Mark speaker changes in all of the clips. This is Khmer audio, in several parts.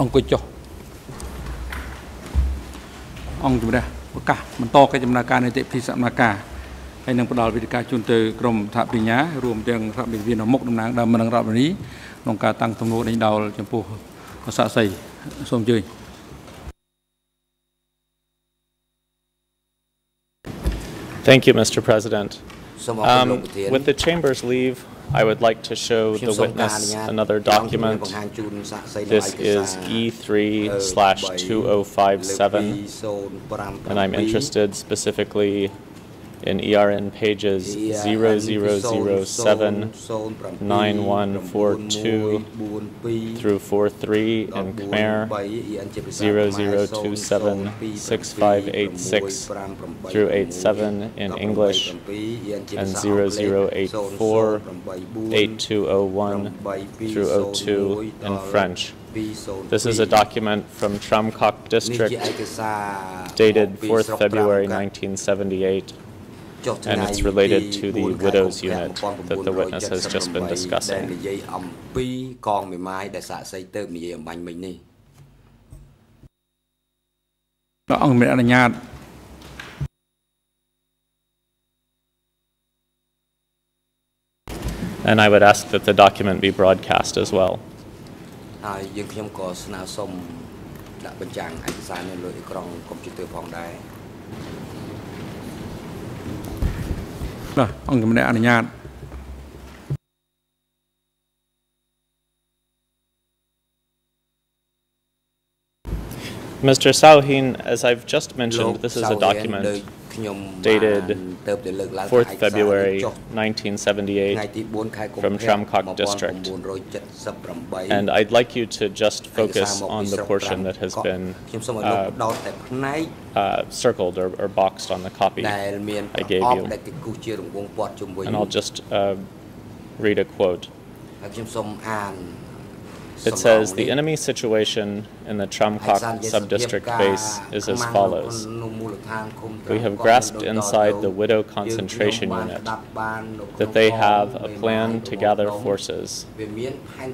Speaker 1: អង្គុយចុះអង្គជំរះប្រកាសបន្តកិច្ចដំណើរការនីតិវិធីសមការហើយនឹងផ្ដល់វិធីការជូនទៅក្រមថាបញ្ញារួមទាំងរដ្ឋវិទ្យាមុខតំណាងដើមនឹងរដ្ឋមន្ត្រីក្នុងការតាំងទំនួលដេញដោលចំពោះសាក់សីសូមអញ្ជើញ
Speaker 2: Thank you, Mr. President.
Speaker 3: សូមអរគុណលោក
Speaker 2: Um,
Speaker 3: ប្រធាន
Speaker 2: With the chamber's leave, I would like to show the witness another document. This is E3 slash 2057, and I'm interested specifically in ERN pages 0007 9142 through 43 in Khmer, 00276586 through 87 in English, and 0084 8201 through 02 in French. This is a document from Tramkok
Speaker 3: នេះ
Speaker 2: District
Speaker 3: ជាឯកសារ
Speaker 2: dated
Speaker 3: ពី
Speaker 2: 4th
Speaker 3: ស្រុក
Speaker 2: February
Speaker 3: ត្រាំកាត់
Speaker 2: 1978,
Speaker 3: ចុះថ្ងៃ
Speaker 2: and it's related to the widow's unit that the witness has just been discussing. And I would ask that the document be broadcast as well.
Speaker 3: បញ្ចាំងឯកសារនេះលើអេក្រង់កុំព្យូទ័រផងដែរ
Speaker 1: បាទអង្គជំនះអនុញ្ញាត
Speaker 3: Mr.
Speaker 2: Mr. Sauhin, as I've just
Speaker 3: លោក
Speaker 2: mentioned, this is
Speaker 3: សៅ
Speaker 2: a
Speaker 3: រៀនដូច
Speaker 2: document
Speaker 3: ខ្ញុំ
Speaker 2: dated 4th February 1978 from Tramcock district. And I'd like you to just focus on the portion that has been uh, uh, circled or, or, boxed on the copy I gave you. And I'll just uh, read a quote. It says the enemy situation in the Tramcock subdistrict base is as follows. We have grasped inside the widow concentration unit that they have a plan to gather forces.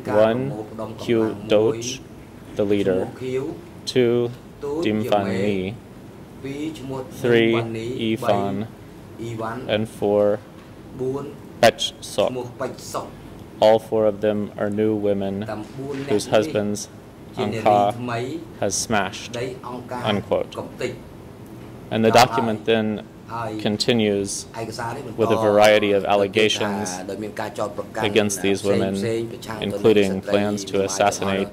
Speaker 2: One, Q Doge, the leader. Two, Dim Fan Mi. Three, Yi Fan. And four, Pech Sok. All four of them are new women whose husbands
Speaker 3: Anka,
Speaker 2: has smashed, unquote. And the document then continues with a variety of allegations against these women, including plans to assassinate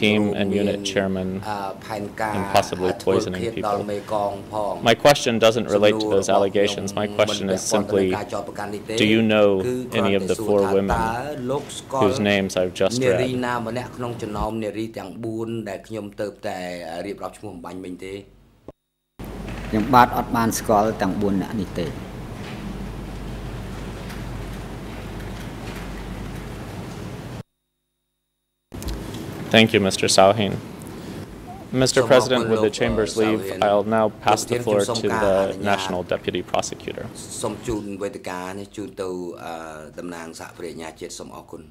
Speaker 2: team
Speaker 3: រួម
Speaker 2: and
Speaker 3: មាន
Speaker 2: unit chairman
Speaker 3: អឺផែនការ
Speaker 2: and possibly
Speaker 3: ធ្វើ
Speaker 2: poisoning
Speaker 3: ឃាត
Speaker 2: people.
Speaker 3: ដល់មេកងផង
Speaker 2: My question doesn't relate to
Speaker 3: សំណួរ
Speaker 2: those
Speaker 3: របស់
Speaker 2: allegations.
Speaker 3: ខ្ញុំ
Speaker 2: My question
Speaker 3: មិន
Speaker 2: is
Speaker 3: ពាក់ព័ន្ធទៅនឹង
Speaker 2: simply
Speaker 3: ការចោទប្រកាន់នេះទេ
Speaker 2: do you know
Speaker 3: គឺគ្រាន់
Speaker 2: any of
Speaker 3: តែ
Speaker 2: the
Speaker 3: សួរ
Speaker 2: four
Speaker 3: ថា
Speaker 2: women
Speaker 3: តើលោកស្គាល់
Speaker 2: whose names I've just
Speaker 3: នារី
Speaker 2: read?
Speaker 3: ណាម្នាក់ក្នុងចំណោមនារីទាំង4ដែលខ្ញុំទៅតែរៀបរាប់ឈ្មោះបំបញ្ញមិញទេ
Speaker 4: ខ្ញុំបាទអត់បានស្គាល់ទាំង4នាក់នេះទេ
Speaker 2: Thank you, Mr. Sauhin. Mr.
Speaker 3: So,
Speaker 2: President, with the
Speaker 3: Mapulog,
Speaker 2: Chamber's
Speaker 3: uh,
Speaker 2: leave,
Speaker 3: Sauhin.
Speaker 2: I'll now pass the
Speaker 3: Dr.
Speaker 2: floor
Speaker 3: Kim
Speaker 2: to
Speaker 3: Song-ka,
Speaker 2: the
Speaker 3: Adanya.
Speaker 2: National Deputy Prosecutor.
Speaker 3: សូមជូនវេទិកានេះជូនទៅអឺតំណាងសហប្រញ្ញាជាតិសូមអរគុណ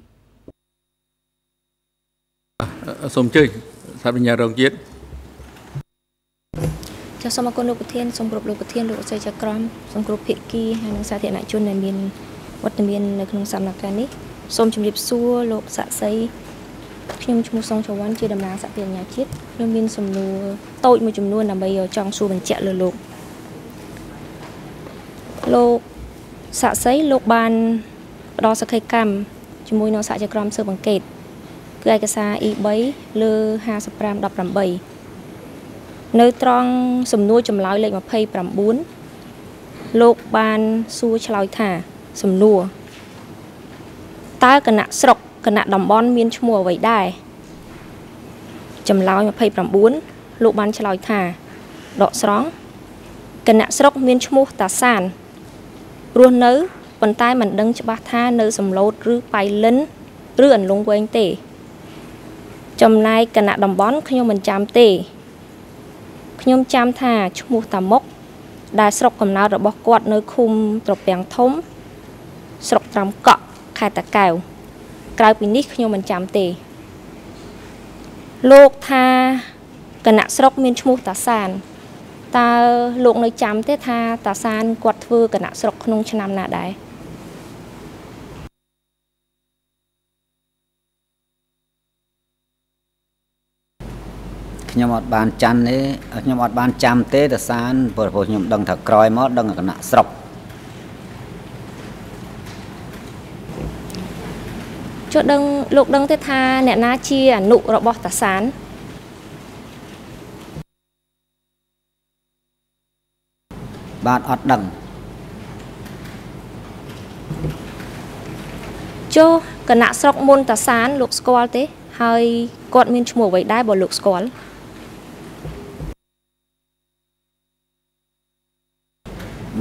Speaker 1: សូមអញ្ជើញថាបញ្ញារងជាតិ
Speaker 5: ចាសសូមអរគុណលោកប្រធានសូមគោរពលោកប្រធានលោកអស្ចារ្យចក្រមសូមគោរពភាគីហើយនិងសាធារណជនដែលមានវត្តមាននៅក្នុងសំណាក់ការនេះសូមជម្រាបសួរលោកស័ក្តិសិទ្ធិ ខ្ញុំឈ្មោះសុងចវ័នជាតំណាងសហប្រជាជាតិខ្ញុំមានសំណួរតូចមួយចំនួនដើម្បីចង់សួរបញ្ជាក់លើលោកលោកស័ក្តិសិទ្ធិលោកបានផ្ដល់សក្ខីកម្មជាមួយនឹងសហជីវក្រមស៊ើបអង្កេតគឺឯកសារ E3 លើ5518នៅត្រង់សំណួរចម្លើយលេខ29លោកបានសួរឆ្លើយថាសំណួរតើគណៈស្រុក គណៈតំបន់មានឈ្មោះអ្វីដែរចម្លើយ29លោកបានឆ្លើយថាដកស្រង់គណៈស្រុកមានឈ្មោះតាសានរស់នៅប៉ុន្តែមិនដឹងច្បាស់ថានៅសំឡូតឬប៉ៃលិនឬអន្លង់វែងទេ ចំណែកគណៈតំបន់ខ្ញុំមិនចាំទេខ្ញុំចាំថាឈ្មោះតាមុក ដែលស្រុកកំណើតរបស់គាត់នៅឃុំត្រពាំងធំ ស្រុកត្រាំកក់ខេត្តតាកែវ ក្រៅពីនេះខ្ញុំមិនចាំទេ លោកថាគណៈស្រុកមានឈ្មោះតាសានតើលោកនៅចាំទេថាតាសានគាត់ធ្វើគណៈស្រុកក្នុងឆ្នាំណាដែរ
Speaker 4: ខ្ញុំអត់បានចាំទេខ្ញុំអត់បានចាំទេតាសានព្រោះខ្ញុំដឹងថាក្រោយមកដឹងគណៈស្រុក
Speaker 5: ចុះដឹងលោកដឹងទេថាអ្នកណាជាអនុរបស់តាសាន
Speaker 4: បាទអត់ដឹង
Speaker 5: ចុះគណៈស្រុកមុនតាសាន លោកស្គាល់ទេ ហើយគាត់មានឈ្មោះអ្វីដែរបើលោកស្គាល់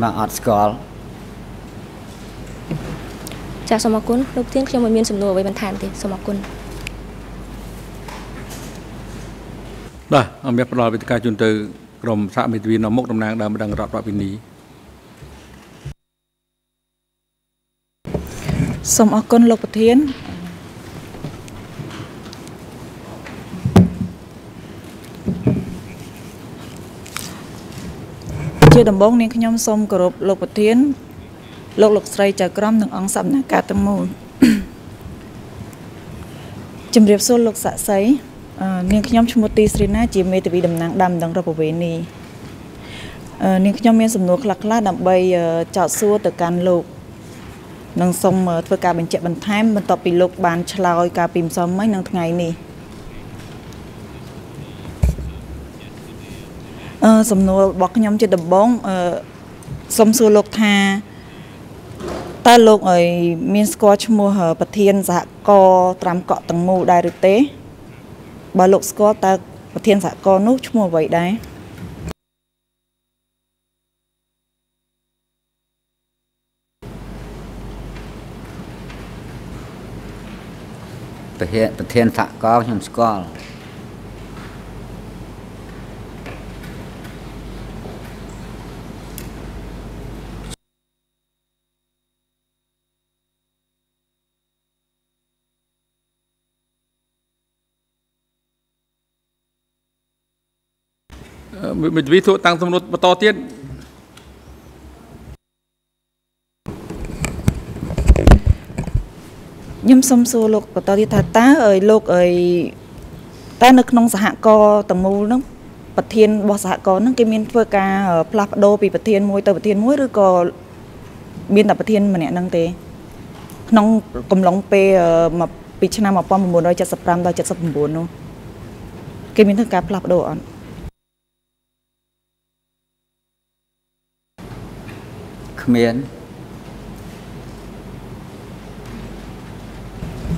Speaker 4: បាទអត់ស្គាល់
Speaker 5: ចាសសូមអរគុណលោកទៀងខ្ញុំមិនមានសំណួរអ្វីបន្ថែមទេសូមអរគុណ
Speaker 1: បាទអមផ្ដល់វេទិកាជូនទៅក្រមសហមេធាវីនៅមុខតំណាងដើមម្ដងរដ្ឋបវិនី
Speaker 6: សូមអរគុណលោកប្រធានជាដំបូងនាងខ្ញុំសូមគោរពលោកប្រធាន លោកលោកស្រីចៅក្រមនិងអង្គសកម្មការទាំងមូលជំរាបសួរលោកសាក់សីនាងខ្ញុំឈ្មោះទីស្រីណាជាមេធាវីតំណាងដើមដងរពវេនីនាងខ្ញុំមានសំណួរខ្លះៗដើម្បីចោទសួរទៅកាន់លោកនិងសូមធ្វើការបញ្ជាក់បន្ថែមបន្ទាប់ពីលោកបានឆ្លើយការពីម្សិលមិញនៅថ្ងៃនេះអឺសំណួររបស់ខ្ញុំជាដំបងអឺសូមសួរលោកថា តើលោកអីមានស្គាល់ឈ្មោះប្រធានសហគមន៍ត្រាំកក់ទាំងមូលដែរឬទេបើលោកស្គាល់តើប្រធានសហគមន៍នោះឈ្មោះអ្វីដែរ
Speaker 4: ប្រធានប្រធានសហគមន៍ខ្ញុំស្គាល់
Speaker 1: មេធាវីធ្វើតាំងសំណួរបន្តទៀត
Speaker 6: ខ្ញុំសូមសួរលោកបន្តទៀតថាតើអើយលោកអើយតើនៅក្នុងសហគមន៍តមូលហ្នឹងប្រធានរបស់សហគមន៍ហ្នឹងគេមានធ្វើការផ្លាស់ប្ដូរពីប្រធានមួយទៅប្រធានមួយឬក៏មានតែប្រធានម្នាក់ហ្នឹងទេ ក្នុងកំឡុងពេលពីឆ្នាំ1975ដល់79នោះគេមានធ្វើការផ្លាស់ប្ដូរអត់
Speaker 4: គ្មាន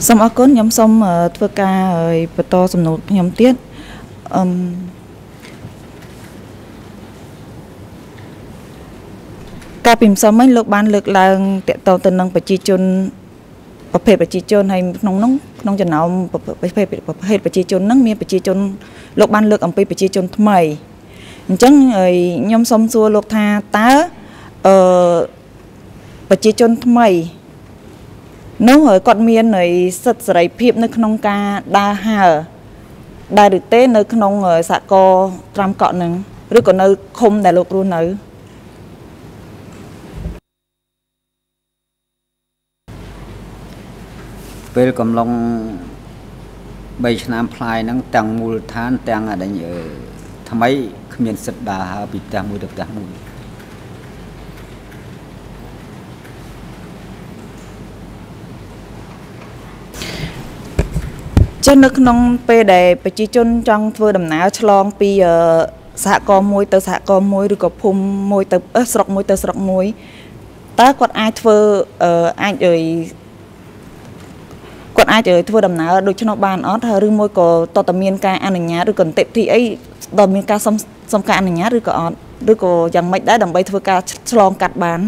Speaker 6: សូមអរគុណខ្ញុំសូមធ្វើការបន្តសំណួរខ្ញុំទៀតអឺកាលពីម្សិលមិញលោកបានលើកឡើងតកតទៅនឹងប្រជាជនប្រភេទប្រជាជនហើយក្នុងនោះក្នុងចំណោមប្រភេទប្រភេទប្រជាជនហ្នឹងមានប្រជាជនលោកបានលើកអំពីប្រជាជនថ្មីអញ្ចឹងខ្ញុំសូមសួរលោកថាតើ អឺប្រជាជនថ្មីនោះគាត់មានសិទ្ធិសេរីភាពនៅក្នុងការដើរហើរដែរឬទេនៅក្នុងសហគមន៍ត្រាំកក់នឹងឬក៏នៅឃុំដែលលោករស់នៅ
Speaker 4: ពេលកំឡុង3ឆ្នាំផ្លាយហ្នឹងទាំងមូលដ្ឋានទាំងអដិញថ្មីគ្មានសិទ្ធិដើរហើរពីផ្ទះមួយទៅផ្ទះមួយ
Speaker 6: ចឹងនៅក្នុងពេលដែលប្រជាជនចង់ធ្វើដំណើរឆ្លងពីសហគមន៍មួយទៅសហគមន៍មួយឬក៏ភូមិមួយទៅស្រុកមួយទៅស្រុកមួយតើគាត់អាចធ្វើអាចអីគាត់អាចធ្វើដំណើរដូច្នោះបានអត់ហើយឬមួយក៏តតមានការអនុញ្ញាតឬក៏នីតិវិធីអីដល់មានការសុំសុំការអនុញ្ញាតឬក៏អត់ឬក៏យ៉ាងម៉េចដែរដើម្បីធ្វើការឆ្លងកាត់បាន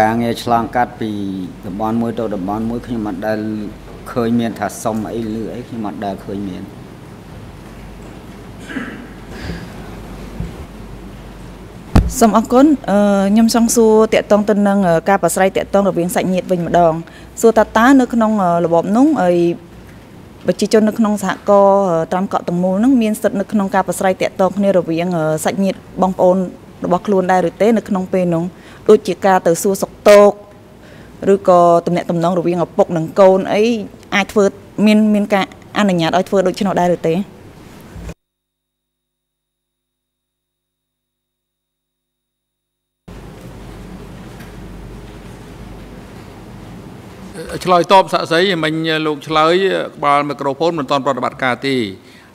Speaker 4: ការងារឆ្លងកាត់ពីតំបន់មួយទៅតំបន់មួយខ្ញុំមិនដែលឃើញមានថាសុំអីលឺអីខ្ញុំមិនដែលឃើញមាន
Speaker 6: សូមអរគុណអឺខ្ញុំចង់សួរតកតងទៅនឹងការប្រស្រ័យតកតងរវាងសាច់ញាតិវិញម្ដងសួរតើតើនៅក្នុងរបបនោះអីប្រជាជននៅក្នុងសហគមន៍ត្រាំកក់តមូលនឹងមានសិទ្ធិនៅក្នុងការប្រស្រ័យតាក់ទងគ្នារវាងសាច់ញាតិបងប្អូនរបស់ខ្លួនដែរឬទេនៅក្នុងពេលនោះ ដូចជាការទៅសួរសុខទុក្ខឬក៏តំណែងតំណងរវាងឪពុកនិងកូនអីអាចធ្វើមានមានការអនុញ្ញាតឲ្យធ្វើដូច្នោះដែរឬទេ
Speaker 1: ឆ្លើយតបសាក់សីមិញលោកឆ្លើយក្បាលមីក្រូហ្វូនមិនទាន់ប្រតិបត្តិការទេ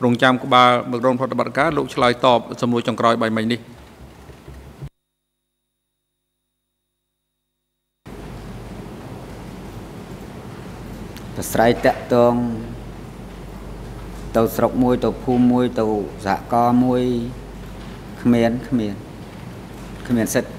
Speaker 1: រងចាំក្បាលមីក្រូប្រតិបត្តិការលោកឆ្លើយតបសំណួរចុងក្រោយបាយមិញនេះ
Speaker 4: ប្រស្រ័យតាក់ទងទៅស្រុកមួយទៅភូមិមួយទៅសហគមន៍មួយគ្មានគ្មានគ្មានសិទ្ធិ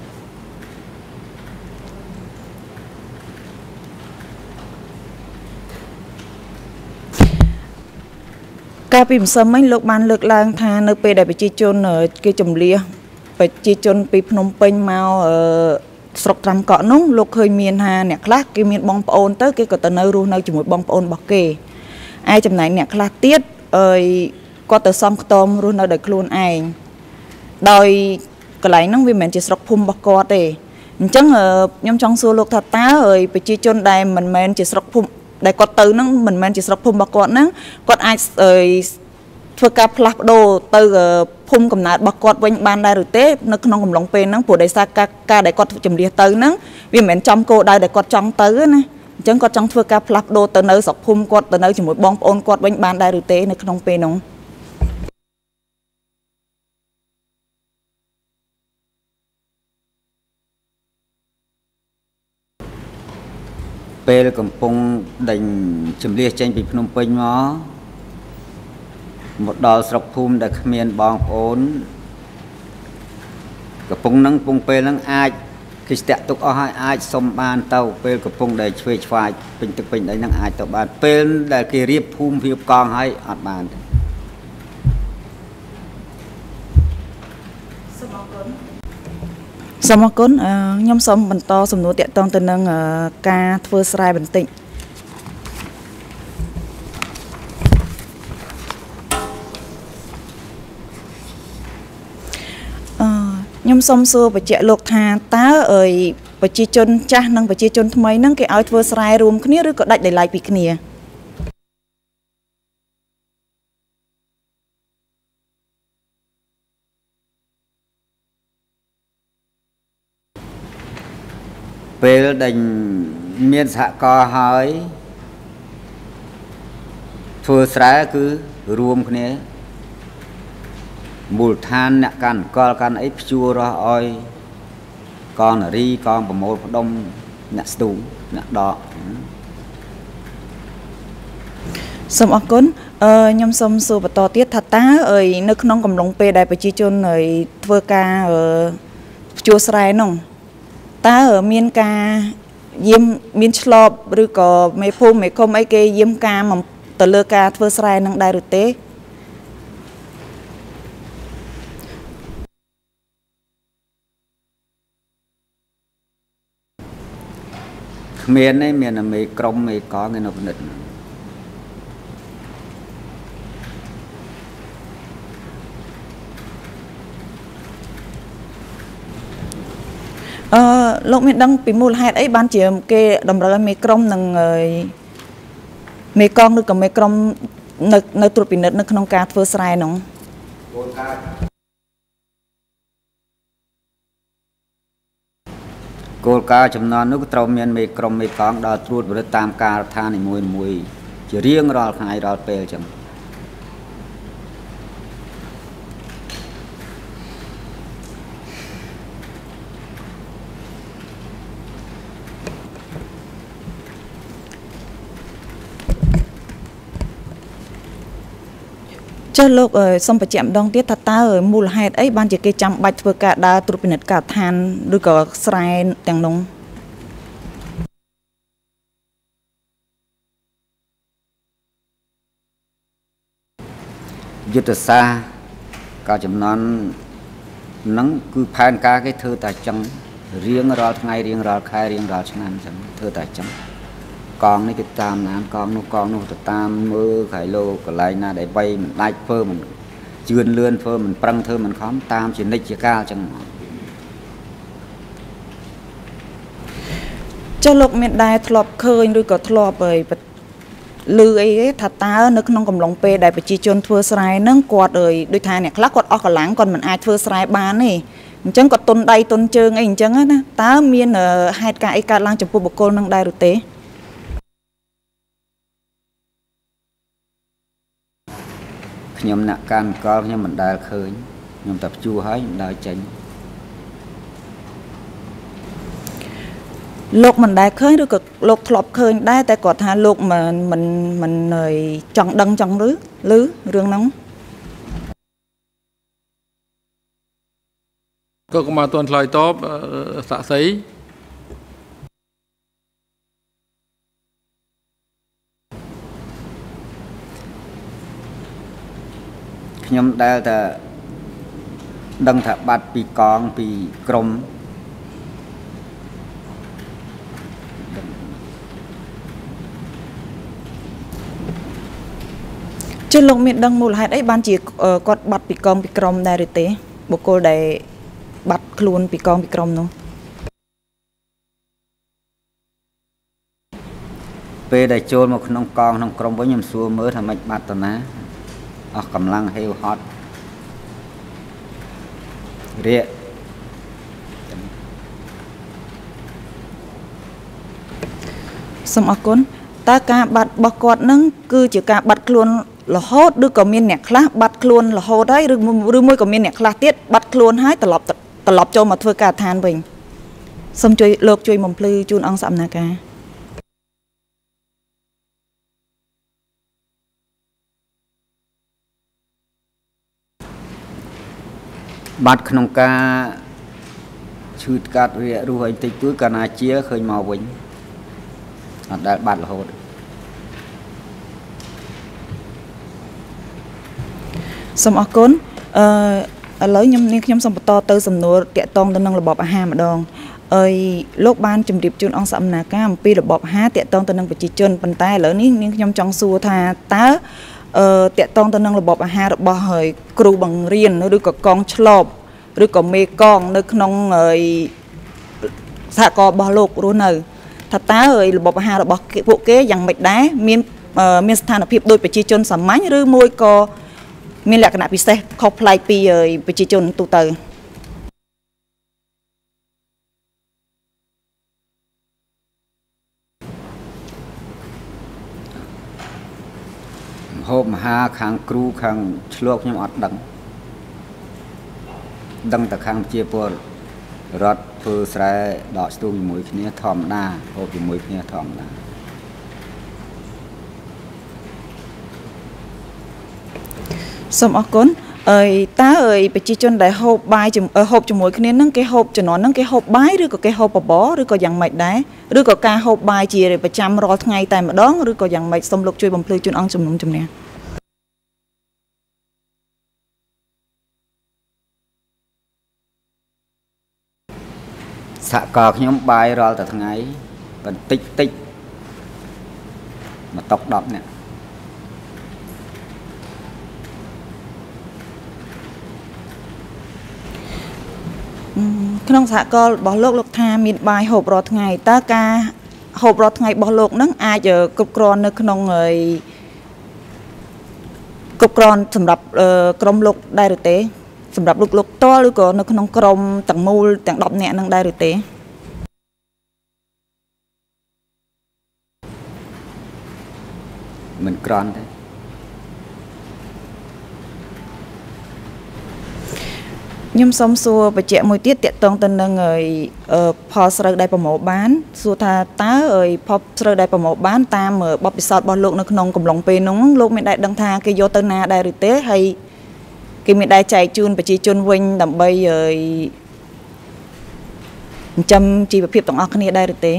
Speaker 6: កាលពីម្សិលមិញលោកបានលើកឡើងថានៅពេលដែលប្រជាជនគេចំលះប្រជាជនពីភ្នំពេញមក ស្រុកត្រាំកក់នោះលោកឃើញមានថាអ្នកខ្លះគេមានបងប្អូនទៅគេក៏ទៅនៅរស់នៅជាមួយបងប្អូនរបស់គេឯចំណែកអ្នកខ្លះទៀតអើយគាត់ទៅសំខ្ទមរស់នៅដោយខ្លួនឯងដោយកន្លែងហ្នឹងវាមិនមែនជាស្រុកភូមិរបស់គាត់ទេអញ្ចឹងខ្ញុំចង់សួរលោកថាតើអើយប្រជាជនដែលមិនមែនជាស្រុកភូមិដែលគាត់ទៅហ្នឹងមិនមែនជាស្រុកភូមិរបស់គាត់ហ្នឹងគាត់អាចធ្វើការផ្លាស់ប្ដូរទៅ ភូមិកំណើតរបស់គាត់វិញបានដែរឬទេនៅក្នុងកំឡុងពេលហ្នឹងព្រោះដោយសារការការដែលគាត់ជំនះទៅហ្នឹងវាមិនមែនចំគោលដៅដែលគាត់ចង់ទៅណាអញ្ចឹងគាត់ចង់ធ្វើការផ្លាស់ប្ដូរទៅនៅស្រុកភូមិគាត់ទៅនៅជាមួយបងប្អូនគាត់វិញបានដែរឬទេនៅក្នុងពេលហ្នឹង
Speaker 4: ពេលកំពុងដេញជំលះចេញពីភ្នំពេញមក មកដល់ស្រុកភូមិដែលគ្មានបងប្អូនកំពុងហ្នឹងកំពុងពេលហ្នឹងអាចគេស្ទាក់ទុកអស់ហើយអាចសុំបានទៅពេលកំពុងដែលឆ្វេងឆ្វាយពេញទឹកពេញដីហ្នឹងអាចទៅបានពេលដែលគេរៀបភូមិរៀបកងហើយអត់បានទេ
Speaker 6: សូមអរគុណខ្ញុំសូមបន្តសំណួរតាក់ទងទៅនឹងការធ្វើស្រែបន្តិច ខ្ញុំសូមសួរបញ្ជាក់លោកថាតើអើយប្រជាជនចាស់និងប្រជាជនថ្មីហ្នឹងគេឲ្យធ្វើស្រែរួមគ្នាឬក៏ដាច់ដោយឡែកពីគ្នា
Speaker 4: ពេលដែលមានសហករណ៍ហើយធ្វើស្រែគឺរួមគ្នា មូលដ្ឋានអ្នកកាន់កលកាន់អីព្យួររស់ឲ្យកងនារីកងប្រមូលផ្ដុំអ្នកស្ទូងអ្នកដក
Speaker 6: សូមអរគុណអឺខ្ញុំសូមសួរបន្តទៀតថាតើអើយនៅក្នុងកំឡុងពេលដែលប្រជាជនអើយធ្វើការព្យួរស្រែនោះតើមានការយាមមានឆ្លបឬក៏មេភូមិមេឃុំអីគេយាមការទៅលើការធ្វើស្រែនឹងដែរឬទេ
Speaker 4: គ្មានទេមានតែមេក្រុមមេកងឯនៅពិនិត្យ
Speaker 6: អឺលោកមានដឹងពីមូលហេតុអីបានជាគេតម្រូវឲ្យមេក្រុមនិងមេកងឬក៏មេក្រុមនៅនៅត្រួតពិនិត្យនៅក្នុងការធ្វើស្រែនោះ គោលការណ៍
Speaker 4: គោលការណ៍ចំនួននោះក៏ត្រូវមានមេក្រុមមេកងដល់ត្រួតពិនិត្យតាមការដ្ឋាននីមួយៗជារៀងរាល់ថ្ងៃរាល់ពេលអញ្ចឹង
Speaker 6: ចុះលោកសុំបញ្ជាក់ម្ដងទៀតថាតើមូលហេតុអីបានជាគេចាំបាច់ធ្វើការដើរត្រួតពិនិត្យការដ្ឋានឬក៏ស្រែទាំងនោះ
Speaker 4: យុទ្ធសាស្ត្រក៏ចំនួនហ្នឹងគឺផែនការគេធ្វើតែចឹងរៀងរាល់ថ្ងៃរៀងរាល់ខែរៀងរាល់ឆ្នាំចឹងធ្វើតែចឹង កងនេះគេតាមណានកងនោះកងនោះទៅតាមមើលក្រៃលោកកន្លែងណាដែលបីមិនដាច់ធ្វើមិនជឿនលឿនធ្វើមិនប្រឹងធ្វើមិនខំតាមជានិច្ចជាកាលចឹង
Speaker 6: ចុះលោកមានដែរធ្លាប់ឃើញឬក៏ធ្លាប់អីឮអីទេថាតើនៅក្នុងកំឡុងពេលដែលប្រជាជនធ្វើស្រែហ្នឹងគាត់អើយដូចថាអ្នកខ្លះគាត់អស់កម្លាំងគាត់មិនអាចធ្វើស្រែបានទេអញ្ចឹងគាត់ទុនដៃទុនជើងអីអញ្ចឹងណាតើមានហេតុការណ៍អីកើតឡើងចំពោះបុគ្គលនឹងដែរឬទេ
Speaker 4: ខ្ញុំអ្នកកាន់កលខ្ញុំមិនដែលឃើញខ្ញុំតែព្យួរហើយមិនដែលចេញ
Speaker 6: លោកមិនដែលឃើញឬក៏លោកធ្លាប់ឃើញដែរតែគាត់ថាលោកមិនមិនមិនចង់ដឹងចង់ឬឬរឿងហ្នឹង
Speaker 1: ក៏កុំមកទាន់ឆ្លើយតបសាក់សី
Speaker 4: ខ្ញុំដែលតែដឹងថាបាត់ពីកងពីក្រម
Speaker 6: ចុះលោកមានដឹងមូលហេតុអីបានជាគាត់បាត់ពីកងពីក្រមដែរឬទេបុគ្គលដែលបាត់ខ្លួនពីកងពីក្រមនោះ
Speaker 4: ពេលដែលចូលមកក្នុងកងក្នុងក្រមវិញខ្ញុំសួរមើលថាមិនបាត់តាណា អស់កម្លាំងហេវហត់រាក
Speaker 6: សូមអរគុណតើការបាត់របស់គាត់នឹងគឺជាការបាត់ខ្លួនរហូតឬក៏មានអ្នកខ្លះបាត់ខ្លួនរហូតហើយឬឬមួយក៏មានអ្នកខ្លះទៀតបាត់ខ្លួនហើយត្រឡប់ត្រឡប់ចូលមកធ្វើការឋានវិញសូមជួយលោកជួយបំភ្លឺជូនអង្គសកម្មការ
Speaker 4: បាត់ក្នុងការឈឺកាត់វារស់ឲ្យតិចតួចកាលណាជាឃើញមកវិញអត់ដែលបាត់រហូត
Speaker 6: សូមអរគុណអឺឥឡូវខ្ញុំនាងខ្ញុំសូមបន្តទៅសំណួរតាក់ទងទៅនឹងរបបអាហារម្ដងអើយលោកបានជម្រាបជូនអង្គសមនាការអំពីរបបអាហារតាក់ទងទៅនឹងប្រជាជនប៉ុន្តែឥឡូវនេះនាងខ្ញុំចង់សួរថាតើ អឺតាក់ទងទៅនឹងរបបអាហាររបស់ហើយគ្រូបង្រៀនឬក៏កងឆ្លបឬក៏មេកងនៅក្នុងហើយសហគមន៍របស់លោករស់នៅថាតើរបបអាហាររបស់ពួកគេយ៉ាងម៉េចដែរមានមានស្ថានភាពដូចប្រជាជនសាមញ្ញឬមួយក៏មានលក្ខណៈពិសេសខុសប្លែកពីប្រជាជនទូទៅ
Speaker 4: ហូបមហាខាងគ្រូខាងឆ្លោកខ្ញុំអត់ដឹងដឹងតែខាងជាពលរដ្ឋធ្វើស្រែដកស្ទូងជាមួយគ្នាធម្មតាហូបជាមួយគ្នាធម្មតា
Speaker 6: សូមអរគុណ អើយតើអើយប្រជាជនដែលហូបបាយហូបជាមួយគ្នានឹងគេហូបជំនាន់នឹងគេហូបបាយឬក៏គេហូបបបរឬក៏យ៉ាងម៉េចដែរឬក៏ការហូបបាយជាប្រចាំរាល់ថ្ងៃតែម្ដងឬក៏យ៉ាងម៉េចសូមលោកជួយបំភ្លឺជូនអង្គជំនុំជម្នះ
Speaker 4: សហករខ្ញុំបាយរាល់តែថ្ងៃបន្តិចតិចមកតុក10នាក់
Speaker 6: ក្នុងសហគមន៍របស់លោកលោកថាមានបាយហូបរាល់ថ្ងៃតើការហូបរាល់ថ្ងៃរបស់លោកនឹងអាចគ្រប់គ្រាន់នៅក្នុងគ្រប់គ្រាន់សម្រាប់ក្រុមលោកដែរឬទេ សម្រាប់លោកលោកតលឬក៏នៅក្នុងក្រុមទាំងមូលទាំង10នាក់នឹងដែរឬទេ
Speaker 4: មិនក្រន់ទេ
Speaker 6: ខ្ញុំសូមសួរបញ្ជាក់មួយទៀតតកតងទៅនឹងផលស្រូវដែលប្រមូលបានសួរថាតើផលស្រូវដែលប្រមូលបានតាមបទពិសោធន៍របស់លោកនៅក្នុងកំឡុងពេលនោះលោកមានដែរដឹងថាគេយកទៅណាដែរឬទេហើយគេមានដែរចែកជូនប្រជាជនវិញដើម្បីចិញ្ចឹមជីវភាពទាំងអស់គ្នាដែរឬទេ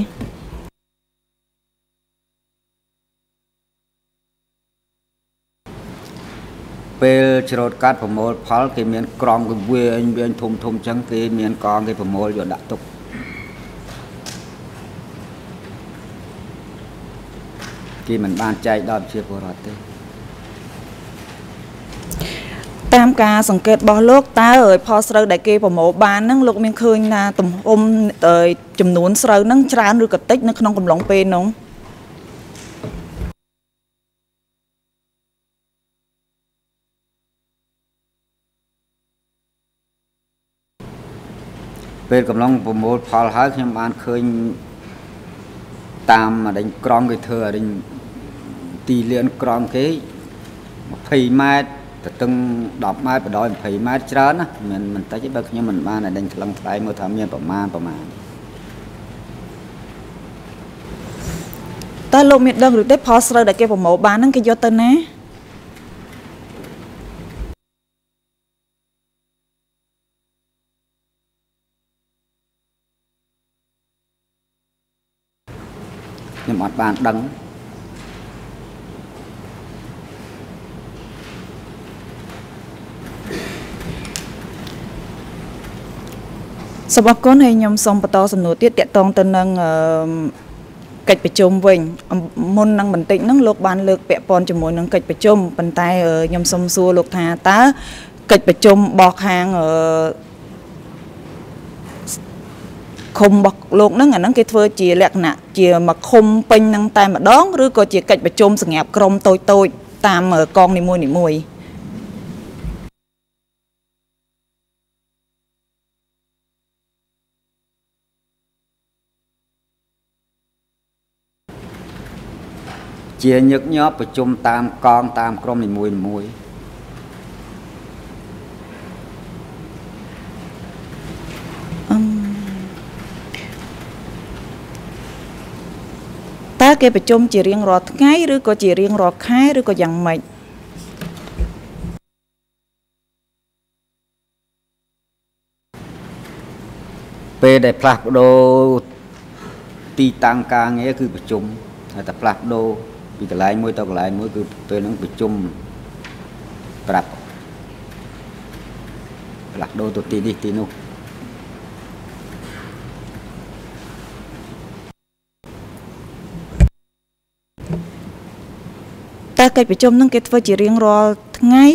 Speaker 4: ពពេលច្រូតកាត់ប្រមូលផលគេមានក្រមគេវែងវែងធំធំចឹងគេមានកងគេប្រមូលយកដាក់ទុកគេមិនបានចែកដល់ប្រជាពលរដ្ឋទេ
Speaker 6: តាមការសង្កេតរបស់លោកតើផលស្រូវដែលគេប្រមូលបានហ្នឹងលោកមានឃើញថាទំហំចំនួនស្រូវហ្នឹងច្រើនឬក៏តិចនៅក្នុងកំឡុងពេលនោះ
Speaker 4: ពេលកំឡុងប្រមូលផលហើយខ្ញុំបានឃើញតាមអដេញក្រមគេធ្វើអដេញទីលានក្រមគេ20ម៉ែត្រទៅទឹង10ម៉ែត្របដោយ20ម៉ែត្រច្រើនណាមិនមិនតិចទេបើខ្ញុំមិនបានអដេញថ្លឹងថ្លែងមើលថាមានប្រមាណប្រមាណ
Speaker 6: តើលោកមានដឹងឬទេផលស្រូវដែលគេប្រមូលបានហ្នឹងគេយកទៅណា
Speaker 4: អត់បានដឹង
Speaker 6: សូមអរគុណហើយខ្ញុំសូមបន្តសំណួរទៀតតកតងទៅនឹងកិច្ចប្រជុំវិញមុននឹងបន្តិចហ្នឹងលោកបានលើកពាក់ព័ន្ធជាមួយនឹងកិច្ចប្រជុំប៉ុន្តែខ្ញុំសូមសួរលោកថាតើកិច្ចប្រជុំរបស់ខាង ឃុំរបស់លោកហ្នឹងអាហ្នឹងគេធ្វើជាលក្ខណៈជាមកឃុំពេញហ្នឹងតែម្ដងឬក៏ជាកិច្ចប្រជុំសម្រាប់ក្រុមតូចតូចតាមកងនីមួយនីមួយ
Speaker 4: ជាញឹកញាប់ប្រជុំតាមកងតាមក្រុមនីមួយមួ
Speaker 6: តើគេប្រជុំជារៀងរាល់ថ្ងៃឬក៏ជារៀងរាល់ខែឬក៏យ៉ាងម៉េច
Speaker 4: ពេលដែលផ្លាស់ប្ដូរទីតាំងការងារគឺប្រជុំតែផ្លាស់ប្ដូរពីកន្លែងមួយទៅកន្លែងមួយគឺពេលហ្នឹងប្រជុំប្រាប់ផ្លាស់ប្ដូរទៅទីនេះទីនោះ
Speaker 6: កិច្ចប្រជុំហ្នឹងគេធ្វើជារៀងរាល់ថ្ងៃ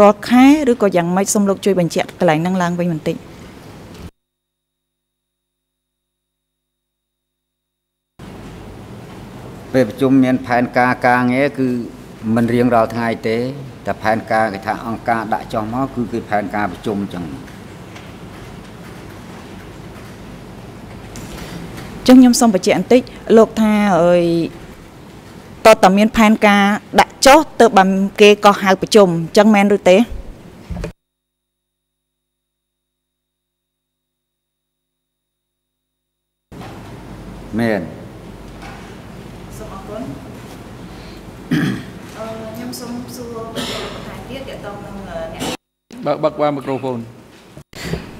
Speaker 6: រាល់ខែឬក៏យ៉ាងម៉េចសូមលោកជួយបញ្ជាក់កន្លែងហ្នឹងឡើងវិញបន្តិច
Speaker 4: ពេលប្រជុំមានផែនការការងារគឺមិនរៀងរាល់ថ្ងៃទេតែផែនការគេថាអង្គការដាក់ចុះមកគឺគឺផែនការប្រជុំចឹង
Speaker 6: ចឹងខ្ញុំសូមបញ្ជាក់បន្តិចលោកថាអើយ តតតែមានផែនការដាក់ចុះទៅបើគេក៏ហៅប្រជុំចឹងមែនឬទេ
Speaker 4: មែន
Speaker 1: បើបើកបានមីក្រូហ្វូន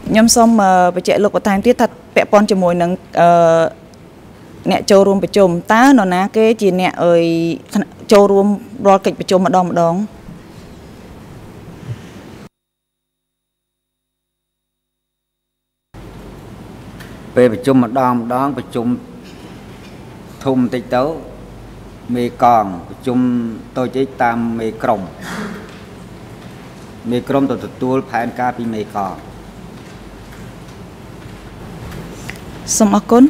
Speaker 6: ខ្ញុំសូមបញ្ជាក់លោកបន្ថែមទៀតថាពាក់ព័ន្ធជាមួយនឹងអឺ អ្នកចូលរួមប្រជុំតើនរណាគេជាអ្នកអើយចូលរួមរាល់កិច្ចប្រជុំម្ដងម្ដង
Speaker 4: ពេលប្រជុំម្ដងម្ដងប្រជុំធំតិចទៅមេកងប្រជុំតូចតិចតាមមេក្រុមមេក្រុមទៅទទួលផែនការពីមេក
Speaker 6: សូមអរគុណ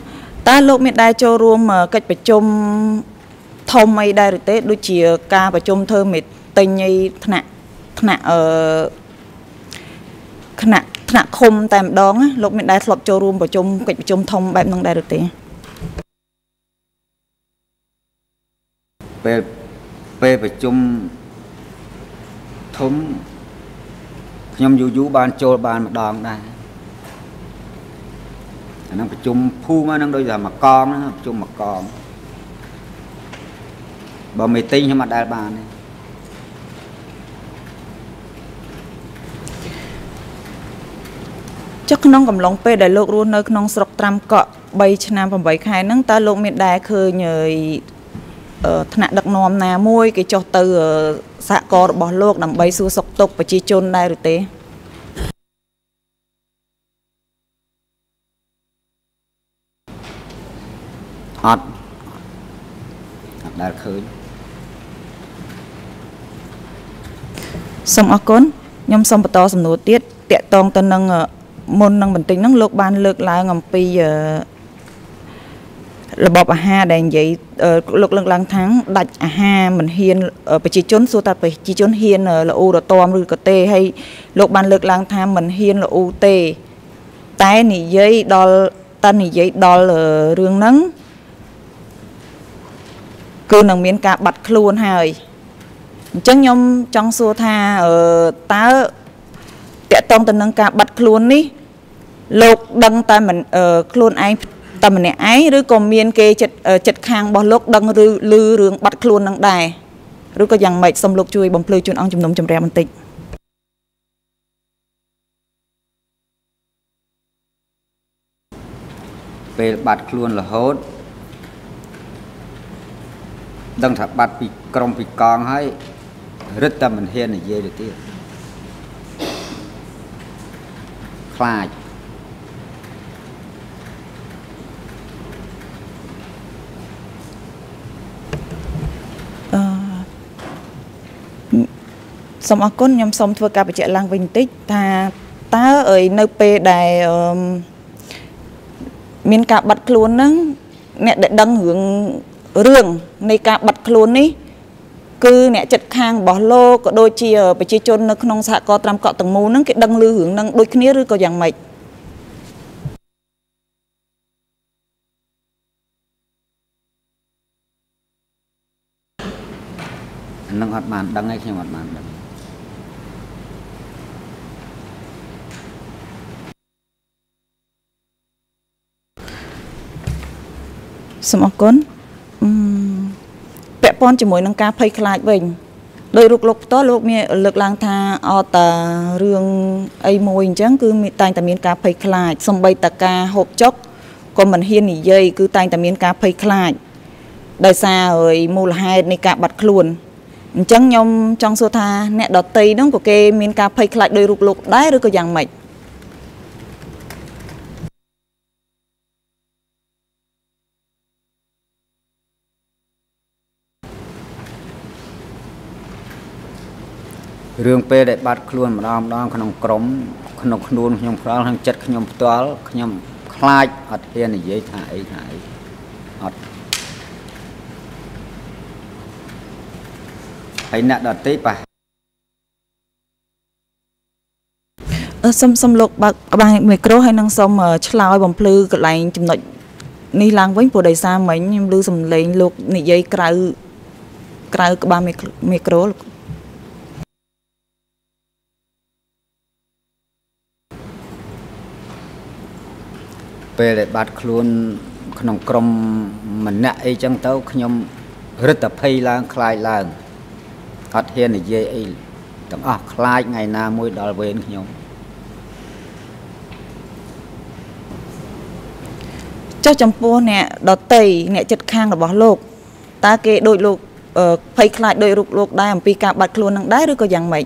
Speaker 6: តើលោកមានដែរចូលរួមកិច្ចប្រជុំធំអីដែរឬទេ ដូចជាការប្រជុំធ្វើមេទិញអីថ្នាក់ថ្នាក់អឺថ្នាក់ថ្នាក់ឃុំតែម្ដងលោកមានដែរធ្លាប់ចូលរួមប្រជុំកិច្ចប្រជុំធំបែបហ្នឹងដែរឬទេ
Speaker 4: ពេលពេលប្រជុំធំខ្ញុំយូរយូរបានចូលបានម្ដងដែរ អានឹងប្រជុំភូមិហ្នឹងដូចថាមកកងប្រជុំមកកងបើមេទិញខ្ញុំអត់ដែលបានទេ
Speaker 6: ចុះក្នុងកំឡុងពេលដែលលោករស់នៅក្នុងស្រុកត្រាំកក់3ឆ្នាំ8ខែហ្នឹងតើលោកមានដែរឃើញថ្នាក់ដឹកនាំណាមួយគេចុះទៅសហគមន៍របស់លោកដើម្បីសួរសុខទុក្ខប្រជាជនដែរឬទេ
Speaker 4: អត់អត់ដែលឃើញ
Speaker 6: សូមអរគុណខ្ញុំសូមបន្តសំណួរទៀតតកតងទៅនឹងមុននឹងបន្តិចហ្នឹងលោកបានលើកឡើងអំពីរបបអាហារដែលនិយាយលោកលើកឡើងថាដាច់អាហារមិនហ៊ានប្រជាជនសួរថាប្រជាជនហ៊ានល្អូរតមឬក៏ទេហើយលោកបានលើកឡើងថាមិនហ៊ានល្អូទេតែនិយាយដល់តែនិយាយដល់រឿងហ្នឹង គឺនឹងមានការបាត់ខ្លួនហើយអញ្ចឹងខ្ញុំចង់សួរថាតើតកតងទៅនឹងការបាត់ខ្លួននេះលោកដឹងតែមិនខ្លួនឯងតែម្នាក់ឯងឬក៏មានគេចិត្តចិត្តខាងរបស់លោកដឹងឬឮរឿងបាត់ខ្លួននឹងដែរឬក៏យ៉ាងម៉េចសូមលោកជួយបំភ្លឺជូនអង្គជំនុំជម្រះបន្តិច
Speaker 4: ពេលបាត់ខ្លួនរហូត ដឹងថាបាត់ពីក្រុមពីកងហើយរឹតតែមិនហ៊ាននិយាយទៅទៀតខ្លាច
Speaker 6: អឺសូមអរគុណខ្ញុំសូមធ្វើការបញ្ជាក់ឡើងវិញបន្តិចថាតើអើយនៅពេលដែលមានការបាត់ខ្លួនហ្នឹងអ្នកដែលដឹងរឿង រឿងនៃការបាត់ខ្លួននេះគឺអ្នកចិត្តខាងរបស់លោកក៏ដូចជាប្រជាជននៅក្នុងសហគមន៍ត្រាំកក់ទាំងមូលហ្នឹងគេដឹងឮរឿងហ្នឹងដូចគ្នាឬក៏យ៉ាងម៉េច
Speaker 4: នឹងអត់បានដឹងឯងខ្ញុំអត់បានដឹង
Speaker 6: សូមអរគុណអឺ ពាក់ព័ន្ធជាមួយនឹងការភ័យខ្លាចវិញដោយរូបលោកផ្ទាល់លោកមានលើកឡើងថាអត់តារឿងអីមួយអញ្ចឹងគឺមានតែងតែមានការភ័យខ្លាចសំបីតការហូបចុកក៏មិនហ៊ាននិយាយគឺតែងតែមានការភ័យខ្លាចដោយសារហើយមូលហេតុនៃការបាត់ខ្លួនអញ្ចឹងខ្ញុំចង់សួរថាអ្នកដតីហ្នឹងក៏គេមានការភ័យខ្លាចដោយរូបលោកដែរឬក៏យ៉ាងម៉េច
Speaker 4: រឿងពេលដែលបាត់ខ្លួនម្ដងម្ដងក្នុងក្រុមក្នុងខ្លួនខ្ញុំផ្ដាល់ក្នុងចិត្តខ្ញុំផ្ទាល់ខ្ញុំខ្លាចអត់ហ៊ាននិយាយថាអីថាអីអត់ហើយអ្នកដតីប៉ះ
Speaker 6: អឺសុំសុំលោកបើកក្បាលមីក្រូហើយនឹងសុំឆ្លើយបំភ្លឺកន្លែងចំណុចនេះឡើងវិញព្រោះដោយសារមិញខ្ញុំឮសំឡេងលោកនិយាយក្រៅក្រៅក្បាលមីក្រូ
Speaker 4: ពេលដែលបាត់ខ្លួនក្នុងក្រុមម្នាក់អីចឹងទៅខ្ញុំរឹតតែភ័យឡើងខ្លាចឡើងអត់ហ៊ាននិយាយអីទាំងអស់ខ្លាចថ្ងៃណាមួយដល់វេនខ្ញុំ
Speaker 6: ចុះចំពោះអ្នកដតីអ្នកចិត្តខាងរបស់លោកតើគេដូចលោកភ័យខ្លាចដោយរូបលោកដែរអំពីការបាត់ខ្លួននឹងដែរឬក៏យ៉ាងម៉េច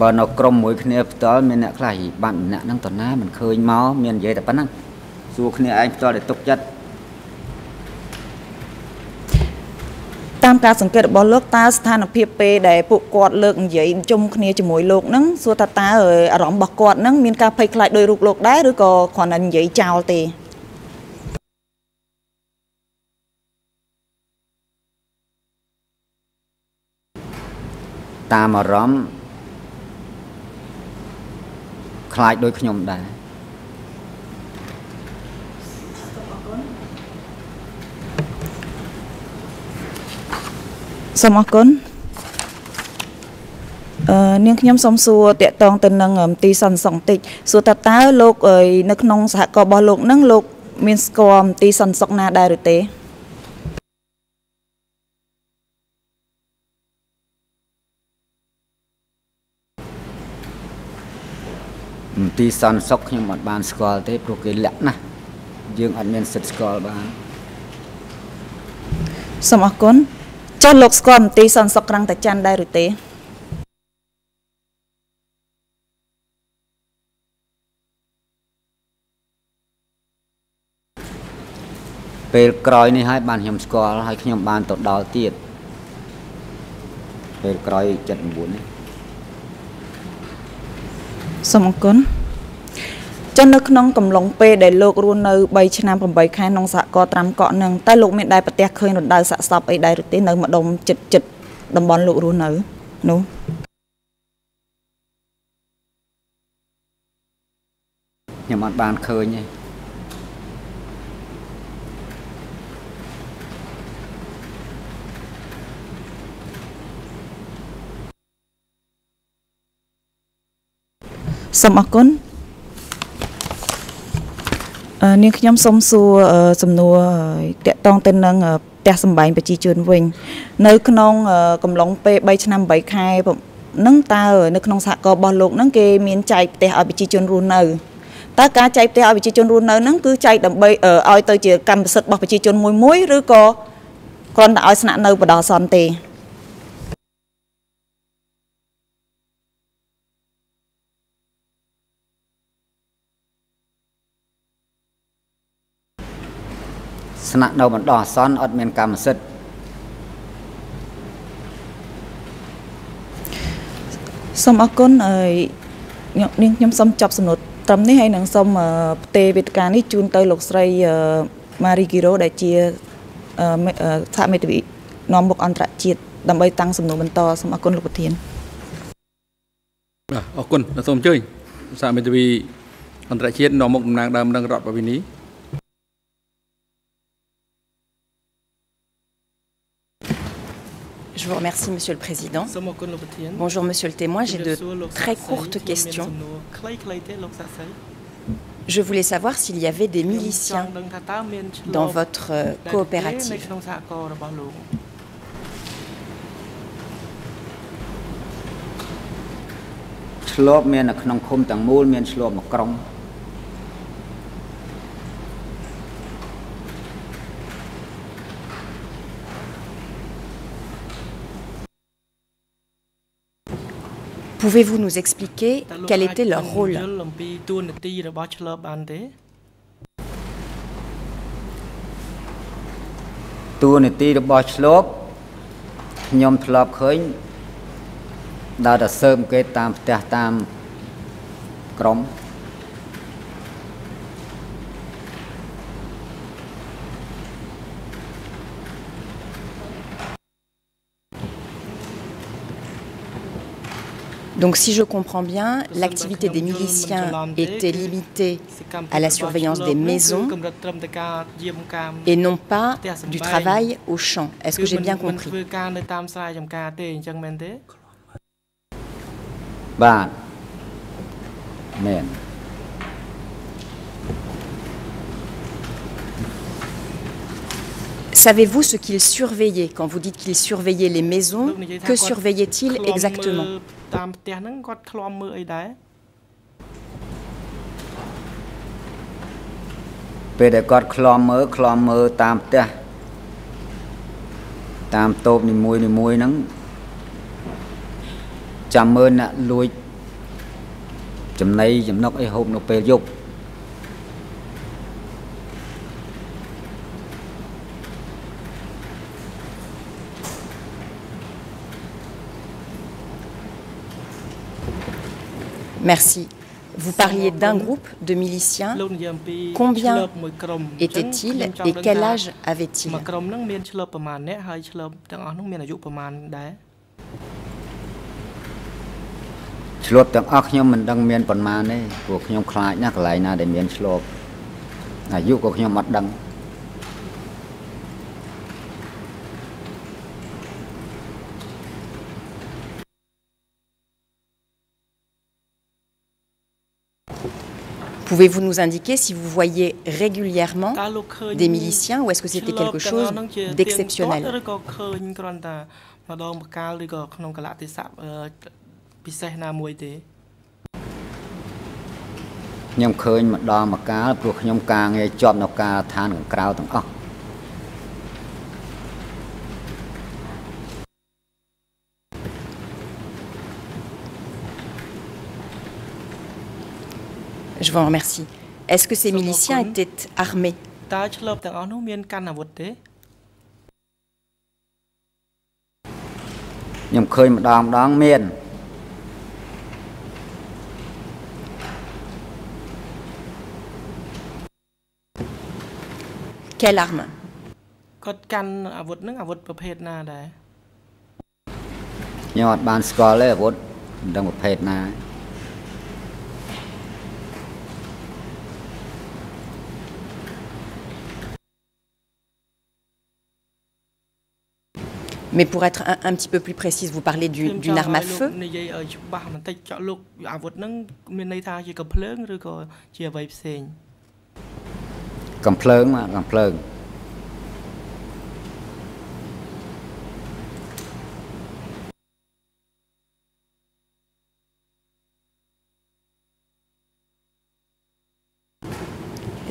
Speaker 4: បើនៅក្រុមមួយគ្នាផ្ទាល់មានអ្នកខ្លះបានម្នាក់ហ្នឹងតណាមិនឃើញមកមាននិយាយតែប៉ុណ្ណឹងសួរគ្នាឯងផ្ទាល់តែទុកចិត្ត
Speaker 6: តាមការសង្កេតរបស់លោកតើស្ថានភាពពេលដែលពួកគាត់លើកនិយាយជុំគ្នាជាមួយលោកហ្នឹងសួរថាតើអារម្មណ៍របស់គាត់ហ្នឹងមានការភ័យខ្លាចដោយរូបលោកដែរឬក៏គ្រាន់តែនិយាយចោលទេ
Speaker 4: តាមអារម្មណ៍ ខ្លាចដូចខ្ញុំដែរ
Speaker 6: សូមអរគុណអឺនាងខ្ញុំសូមសួរតកតងទៅនឹងទីសន្តិសុខបន្តិចសួរតើតើលោកនៅក្នុងសហគមន៍របស់លោកនឹងលោក មានស្គាល់ទីសន្តិសុខណាដែរឬទេ
Speaker 4: ទីសន្តិសុខខ្ញុំអត់បានស្គាល់ទេព្រោះគេលាក់ណាស់យើងអត់មានសិទ្ធិស្គាល់បាន
Speaker 6: សូមអរគុណចុះលោកស្គាល់មន្ទីរសន្តិសុខក្រាំងតាច័ន្ទដែរឬទេ
Speaker 4: ពេលក្រោយនេះហើយបានខ្ញុំស្គាល់ហើយខ្ញុំបានទៅដល់ទៀតពេលក្រោយ79នេះ
Speaker 6: សូមអរគុណចឹងនៅក្នុងកំឡុងពេលដែលលោករស់នៅ3ឆ្នាំ8ខែក្នុងសហគមន៍ត្រាំកក់នឹងតែលោកមានដែរប្រទះឃើញរណ្ដៅសាក់សពអីដែរឬទេនៅម្ដុំចិត្តចិត្តតំបន់លោករស់នៅនោះ
Speaker 4: ខ្ញុំអត់បានឃើញទេ
Speaker 6: សូមអរគុណនាងខ្ញុំសូមសួរសំណួរតកតងទៅនឹងផ្ទះសម្បែងប្រជាជនវិញ នៅ ក្នុងកំឡុងពេល3ឆ្នាំ8ខែនឹងតើនៅក្នុងសហគមន៍របស់លោកនឹងគេមានចែកផ្ទះឲ្យប្រជាជនរស់នៅតើការចែកផ្ទះឲ្យប្រជាជនរស់នៅនឹងគឺចែកដើម្បីឲ្យទៅជាកម្មសិទ្ធិរបស់ប្រជាជនមួយមួយឬក៏គ្រាន់តែឲ្យស្នាក់នៅបដិសន្នទេ
Speaker 4: ស្នាក់នៅបណ្ដោះអាសន្នអត់មានកម្មសិទ្ធិ
Speaker 6: សូមអរគុណហើយនាងខ្ញុំសូមចប់សំណួរត្រឹមនេះហើយនឹងសូមផ្ទេរវេទិកានេះជូនទៅលោកស្រីម៉ារីគីរ៉ូដែលជាសហមេធាវីនាំមុខអន្តរជាតិដើម្បីតាំងសំណួរបន្តសូមអរគុណលោកប្រធាន
Speaker 1: បាទអរគុណសូមអញ្ជើញសហមេធាវីអន្តរជាតិនាំមុខតំណាងដើមនឹងរដ្ឋបវេនី
Speaker 7: Je vous remercie, Monsieur le Président. Bonjour, Monsieur le témoin. J'ai de très courtes questions. Je voulais savoir s'il y avait des miliciens dans votre coopérative. Pouvez-vous nous expliquer quel était leur rôle? Donc si je comprends bien, l'activité des miliciens était limitée à la surveillance des maisons et non pas du travail au champ. Est-ce que j'ai bien compris Savez-vous ce qu'il surveillait Quand vous dites qu'il surveillait les maisons, que surveillait-il exactement
Speaker 8: តាមផ្ទះហ្នឹងគាត់ធ្លាប់មើលអីដែរ
Speaker 4: ពេលដែលគាត់ខ្លំមើលខ្លំមើលតាមផ្ទះតាមតូបនីមួយនីមួយហ្នឹងចាំមើលអ្នកលួចចំណីចំណុកអីហូបនៅពេលយប់
Speaker 7: Merci. Vous parliez d'un groupe de miliciens. Combien étaient-ils et quel âge avaient-ils? Pouvez-vous nous indiquer si vous voyez régulièrement des miliciens ou est-ce que c'était quelque chose d'exceptionnel Je vous remercie. Est-ce que ces miliciens étaient armés?
Speaker 8: តើឆ្ Mais
Speaker 7: pour être un, un, petit peu plus précise, vous parlez d'une du, arme à feu.
Speaker 8: និ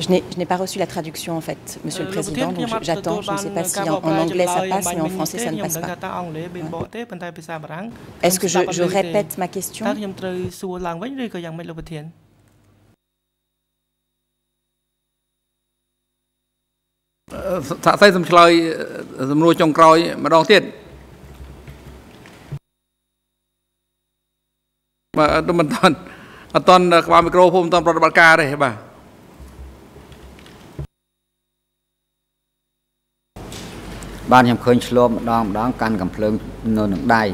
Speaker 7: Je n'ai pas reçu la traduction en fait, Monsieur le Président, donc j'attends. Je ne sais pas si en, en, anglais ça passe, mais en français ça ne passe pas. Est-ce que je, je, répète ma question?
Speaker 1: បាន
Speaker 4: ខ្ញុំឃើញឆ្លប់ម្ដងម្ដងកាន់កំភ្លើងនៅនឹងដៃ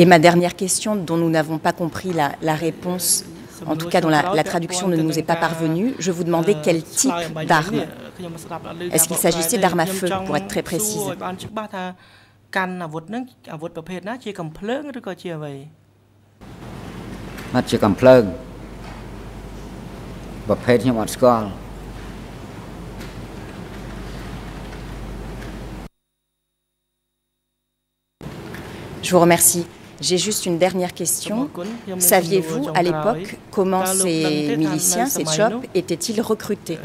Speaker 7: Et ma dernière question, dont nous n'avons pas compris la, la, réponse, en tout cas dont la, la, traduction ne nous est pas parvenue, je vous demandais quel type d'arme. Est-ce qu'il s'agissait d'armes à feu, pour être très précise
Speaker 8: កាន់អាវុធហ្នឹងអាវុធប្រភេទណាជាកំភ្លើងឬក៏ជាអ្វី
Speaker 4: អត់ជាកំភ្លើងប្រភេទខ្ញុំអត់ស្គាល់
Speaker 7: Je vous remercie. J'ai juste une dernière question. Saviez-vous à l'époque comment ces miliciens, ces CHOP, étaient-ils recrutés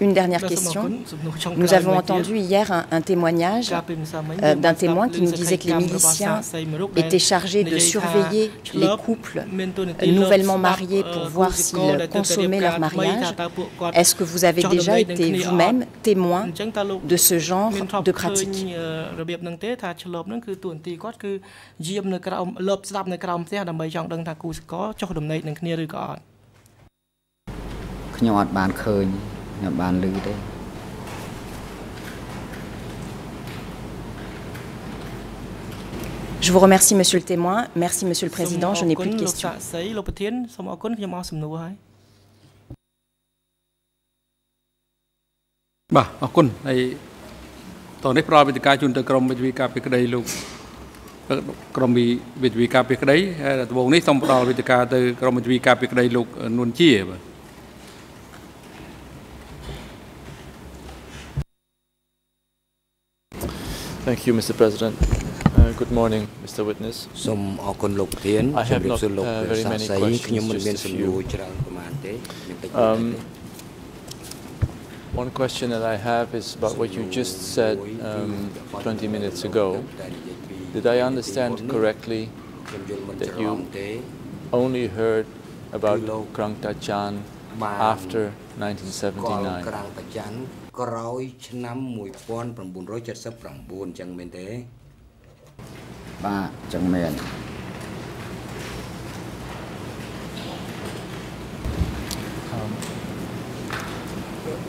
Speaker 7: une dernière question. Nous avons entendu hier un, un témoignage euh, d'un témoin qui nous disait que les miliciens étaient chargés de surveiller les couples nouvellement mariés pour voir s'ils consommaient leur mariage. Est-ce que vous avez déjà été vous-même témoin de ce genre de pratique
Speaker 4: ខ្ញុំអត់បានឃើញខ្ញុំបានឮទេ
Speaker 7: Je vous remercie, Monsieur le témoin. Merci, Monsieur le Président. Je n'ai plus de questions.
Speaker 8: លោកប្រធានសូមអរគុណខ្ញុំអស់សំណួរហើយ
Speaker 1: បាទអរគុណហើយតនេះផ្ដ ល់វេទិកាជូនទៅក្រមវិទ្យាការពីក្តីលោកក្រមវិទ្យាការ ពីក្តីហើយដំបូងនេះសូមផ្ដល់វេទិកាទៅក្រមវិទ្យាការពីក្តីលោកនួនជាបាទ
Speaker 9: Thank you, Mr. President. Uh, good morning, Mr. Witness.
Speaker 3: សូមអរគុណលោកប្រធាន
Speaker 9: I have not uh, very many questions, just a few. Um, one question that I have is about what you just said um, 20 minutes ago. Did I understand correctly that you only heard about Krang Tachan after 1979?
Speaker 3: ក្រោយឆ្នាំ1979ចឹងមែនទេ
Speaker 4: បាទចឹងមែន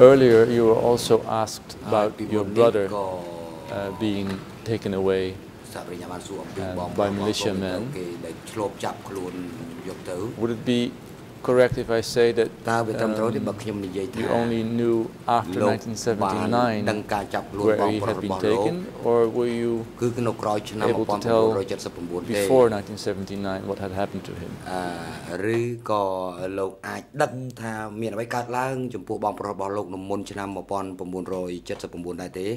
Speaker 9: Earlier, you were also asked about your brother uh, being taken away uh, by militiamen. Would it be correct if I say that
Speaker 3: តើវាត្រឹមត្រូវទេបើខ្ញុំនិយាយថា
Speaker 9: you only knew after
Speaker 3: ដឹងការចាប់ខ្លួន
Speaker 9: where
Speaker 3: បង
Speaker 9: he
Speaker 3: ប្រុស
Speaker 9: had
Speaker 3: រ
Speaker 9: been
Speaker 3: បស់លោក
Speaker 9: taken or were you
Speaker 3: គឺនៅក្រោយឆ្នាំ
Speaker 9: able to tell
Speaker 3: 1979ទេ
Speaker 9: before 1979 what had happened to him
Speaker 3: អឺឬក៏លោកអាចដឹងថាមានអ្វីកើតឡើងចំពោះបងប្រុសរបស់លោកនៅមុនឆ្នាំ1979ដែរទេ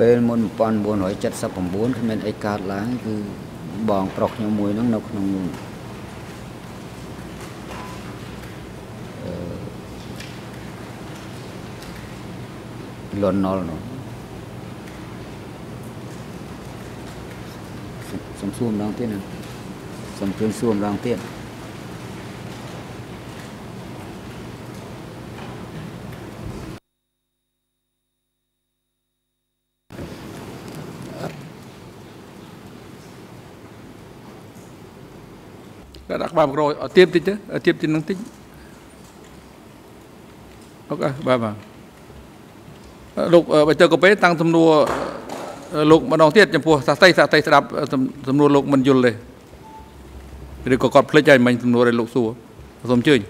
Speaker 4: ពេលមុន1979គ្មានអីកើតឡើងគឺ បងប្រុសខ្ញុំមួយហ្នឹងនៅក្នុងអឺលន់ណុលនោះសំសួរម្ដងទៀតណាសំជឿនសួរម្ដងទៀត
Speaker 1: ដាក់ក្បាលក្រោយឲ្យទៀបតិចទៅទៀបទីនឹងតិចអូខេបាទបាទលោកបៃតើកាពេតាំងសំណួរលោកម្ដងទៀតចំពោះសាស្ត្រីសាស្ត្រីស្ដាប់សំណួរលោកមិនយល់ទេឬក៏គាត់ភ្លេចហើយមិញសំណួរដែលលោកសួរសូមអញ្ជើញ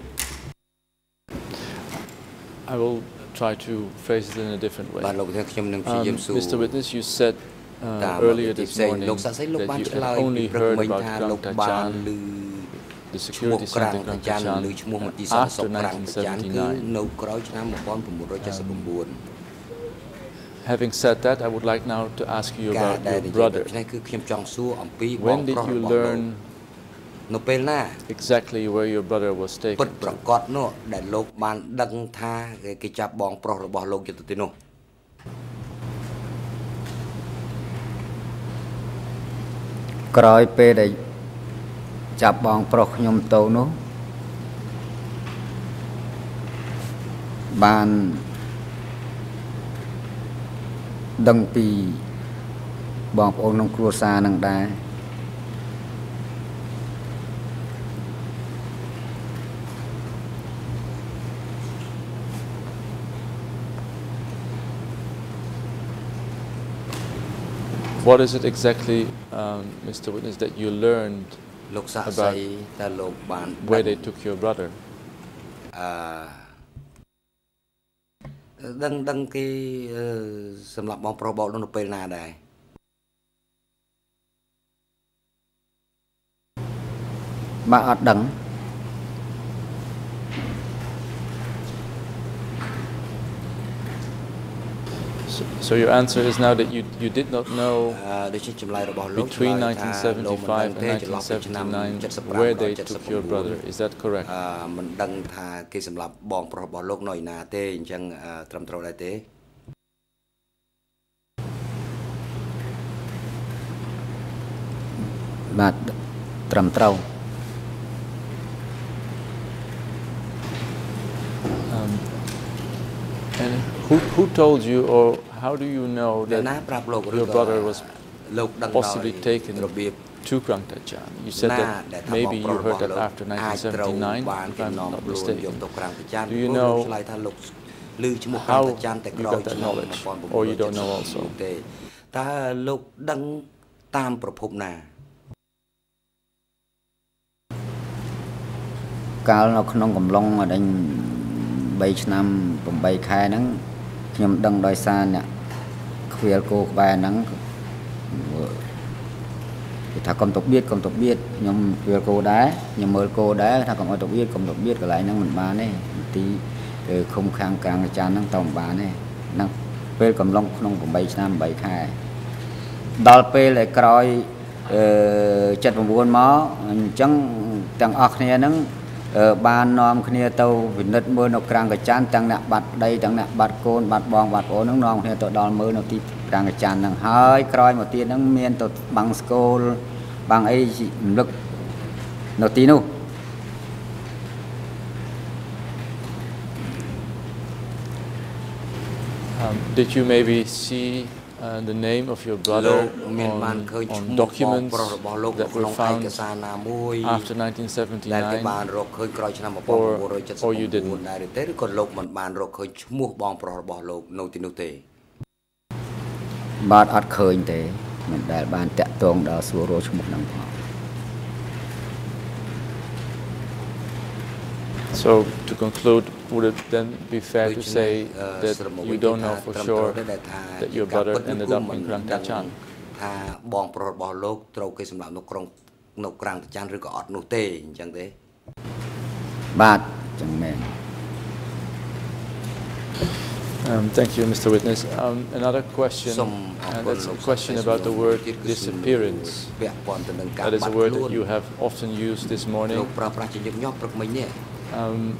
Speaker 9: I will try to phrase it in a different way
Speaker 3: បាទលោកថាខ្ញុំនឹងព្យាយាមសួរ
Speaker 9: Mr Witness you said uh, earlier this morning that you had only heard about Grang Tachan the security center Grang Tachan after 1979
Speaker 3: នៅ ក្រោយឆ្នាំ1979
Speaker 9: Having said that, I would like now to ask you about your brother. When did you learn
Speaker 3: នៅពេលណា
Speaker 9: exactly where your brother was
Speaker 3: ពិត
Speaker 9: taken
Speaker 3: ប្រកបនោះដែលលោកបានដឹងថាគេចាប់បងប្រុសរបស់លោកយកទៅទីនោះ
Speaker 4: ក្រោយពេលដែល ចាប់បងប្រុសខ្ញុំទៅនោះបានដឹងពីបងប្អូនក្នុងគ្រួសារនឹងដែរ
Speaker 9: What is it exactly, um, Mr. Witness, that you learned
Speaker 3: លោកសាក់សីតើលោកបាន
Speaker 9: where they took your brother?
Speaker 3: អឺដឹងដឹងគេសម្រាប់បងប្រុសបោកនោះនៅពេលណាដែរ
Speaker 4: បាទអត់ដឹង
Speaker 9: So, so your answer is now that you, you did not know
Speaker 3: ដូចជាចម្លើយរបស់លោក
Speaker 9: between 1975 and 1979 where they took your brother. Is that correct?
Speaker 3: អឺមិនដឹងថាគេសម្រាប់បងប្រុសរបស់លោកនៅឯណាទេអញ្ចឹងត្រឹមត្រូវដែរទេ
Speaker 4: បាទត្រឹមត្រូវ
Speaker 9: Um, and who, who told you or how do you know
Speaker 3: អ្នក
Speaker 9: that
Speaker 3: ណាប្រាប់លោកឬ
Speaker 9: your
Speaker 3: ក៏
Speaker 9: brother was
Speaker 3: លោកដឹង
Speaker 9: possibly
Speaker 3: ដោយ
Speaker 9: taken
Speaker 3: របៀប
Speaker 9: to Krang Tachan? You said
Speaker 3: ណា
Speaker 9: that
Speaker 3: ដែលថា
Speaker 9: maybe
Speaker 3: បង
Speaker 9: you
Speaker 3: ប្រុស
Speaker 9: heard
Speaker 3: របស់
Speaker 9: that
Speaker 3: លោក
Speaker 9: after
Speaker 3: អាចត្រូវបាន
Speaker 9: 1979,
Speaker 3: គេ
Speaker 9: if I'm
Speaker 3: នាំ
Speaker 9: not
Speaker 3: ខ្លួនយក
Speaker 9: mistaken.
Speaker 3: ទៅក្រាំងប្រចាំ
Speaker 9: Do you
Speaker 3: ព្រោះ
Speaker 9: know
Speaker 3: ឆ្លើយថាលោកឮឈ្មោះក្រាំ
Speaker 9: how
Speaker 3: ងប្រចាំតែ
Speaker 9: you
Speaker 3: ក្រោយ
Speaker 9: got that
Speaker 3: ឆ្នាំ
Speaker 9: knowledge, or you don't know also?
Speaker 3: 1979ទេតើលោកដឹងតាមប្រភពណា
Speaker 4: កាលនៅក្នុងកំឡុងអដេញ3ឆ្នាំ8ខែហ្នឹង ខ្ញុំដឹងដោយសារអ្នកខ្វៀលគោក្បែរហ្នឹងគេថាកុំទៅបៀតកុំទៅបៀតខ្ញុំខ្វៀលគោដែរខ្ញុំមើលគោដែរថាកុំឲ្យទៅបៀតកុំទៅបៀតកន្លែងហ្នឹងមិនបានទេទីឃុំខាងកាងអាចារ្យហ្នឹងទៅមិនបានទេហ្នឹងពេលកំឡុងក្នុង8ឆ្នាំ8ខែដល់ពេលដែលក្រោយអឺ79មកអញ្ចឹងទាំងអស់គ្នាហ្នឹង បាននាំគ្នាទៅវិនិច្ឆ័យមើលនៅក្រាំងកចានទាំងអ្នកបាត់ប្តីទាំងអ្នកបាត់កូនបាត់បងបាត់ប្អូនហ្នឹងនាំគ្នាទៅដល់មើលនៅទីក្រាំងកចានហ្នឹងហើយក្រោយមកទៀតហ្នឹងមានទៅបាំងស្គូលបាំងអីរំលឹកនៅទីនោះ
Speaker 9: Um, did you maybe see uh, the name of your
Speaker 3: លោ
Speaker 9: brother
Speaker 3: កមានបាន
Speaker 9: on,
Speaker 3: ឃើញឈ្ on មោះបង
Speaker 9: documents
Speaker 3: ប្រុសរបស់លោកនៅ
Speaker 9: that
Speaker 3: ក្នុង
Speaker 9: were
Speaker 3: ឯ
Speaker 9: found
Speaker 3: កសារណាមួយ
Speaker 9: after
Speaker 3: ដែលគេបាន
Speaker 9: 1979?
Speaker 3: រកឃើញក្រោយឆ្នាំ
Speaker 9: or you didn't?
Speaker 3: 1979ដែរឬទេឬក៏លោកមិនបានរកឃើញឈ្មោះបងប្រុសរបស់លោកនៅទីនោះទេ
Speaker 4: បាទអត់ឃើញទេមិនដែលបានតាក់ទងដល់សួររោឈ្មោះនឹងផង
Speaker 9: So to conclude would it then be fair to say that you don't know for sure that your brother ended up in Krang Tachan
Speaker 3: ថាបងប្រុសរបស់លោកត្រូវគេសម្លាប់នៅក្រុងនៅក្រាំងតាចាន់ឬក៏អត់នោះទេអញ្ចឹងទេ
Speaker 4: បាទចឹងមែន
Speaker 9: Um, thank you, Mr. Witness. Um, another question, and that's a question about the word disappearance. That is a word that you have often used this morning. Um,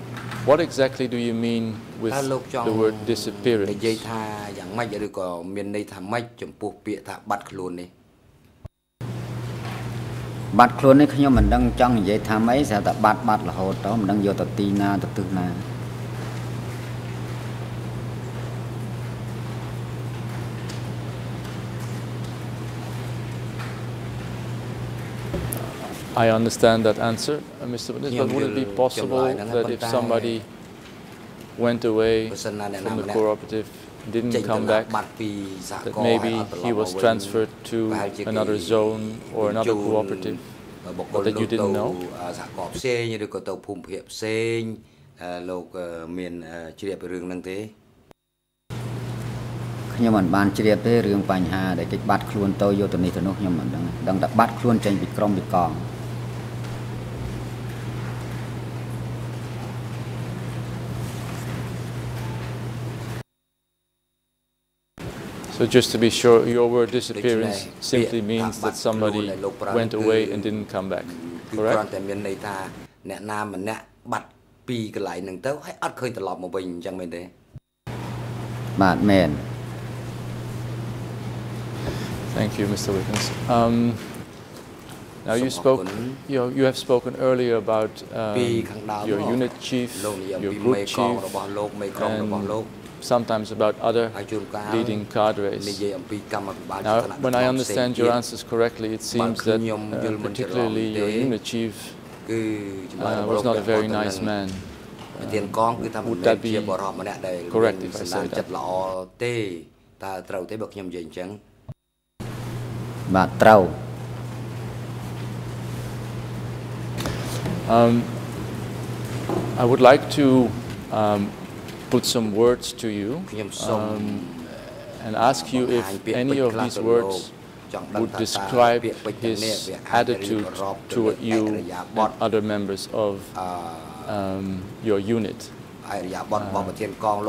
Speaker 9: what exactly do you mean with the word disappearance?
Speaker 3: និយាយថាយ៉ាងម៉េចឬក៏មានន័យថាម៉េចចំពោះពាក្យថាបាត់ខ្លួននេះ
Speaker 4: បាត់ខ្លួននេះខ្ញុំមិនដឹងចង់និយាយថាម៉េចស្រាប់តែបាត់បាត់រហូតទៅមិនដឹងយកទៅទីណាទៅទិសណា
Speaker 9: I understand that answer, uh, Mr. Witness, but would it be possible that if somebody went away from the cooperative, didn't come back, that maybe he was transferred to another zone or another cooperative, but that you didn't know?
Speaker 3: ផ្សេងឬក៏ទៅភូមិភាគផ្សេងលោកមានជ្រាបរឿងហ្នឹងទេ
Speaker 4: ខ្ញុំមិនបានជ្រាបទេរឿងបញ្ហាដែលគេបាត់ខ្លួនទៅយកទៅនេះទៅនោះខ្ញុំមិនដឹងដឹងតែបាត់ខ្លួនចេញពីក្រុមពីកង
Speaker 9: So just to be sure, your word disappearance simply means that somebody went away and didn't come back. Correct?
Speaker 3: តែមានន័យថាអ្នកណាម្នាក់បាត់ពីកន្លែងហ្នឹងទៅហើយអត់ឃើញត្រឡប់មកវិញអញ្ចឹងមែនទេ
Speaker 4: បាទមែន
Speaker 9: Thank you Mr. Wiggins. Um, now you spoke you, you have spoken earlier about um, your unit chief, your group chief, and sometimes about other leading cadres. Now, when I understand your answers correctly, it seems that uh, particularly your unit chief uh, was not a very nice man. Uh, would that be correct if I say that? ទេតើត្រូវទេបើខ្ញុំនិយាយអញ្ចឹង
Speaker 4: បាទត្រូវ
Speaker 9: Um I would like to um, put some words to you um, and ask you if any of these words would describe his attitude toward you and other members of um, your unit. Uh,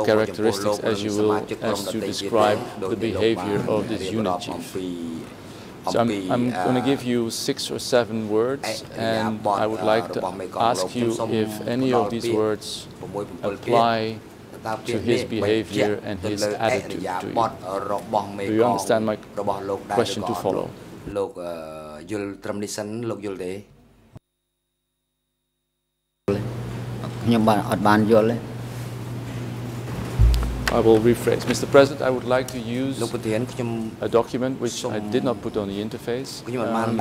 Speaker 9: characteristics as you will as to describe the behavior of this unit chief. So I'm, I'm going to give you six or seven words, and I would like to ask you if any of these words apply to his behavior and his attitude to you. Do you understand my question to follow?
Speaker 3: លោកយល់ត្រឹមនេះសិនលោកយល់ទេ
Speaker 4: ខ្ញុំបានអត់បានយល់ទេ
Speaker 9: I will rephrase. Mr. President, I would like to use a document which I did not put on the interface, um,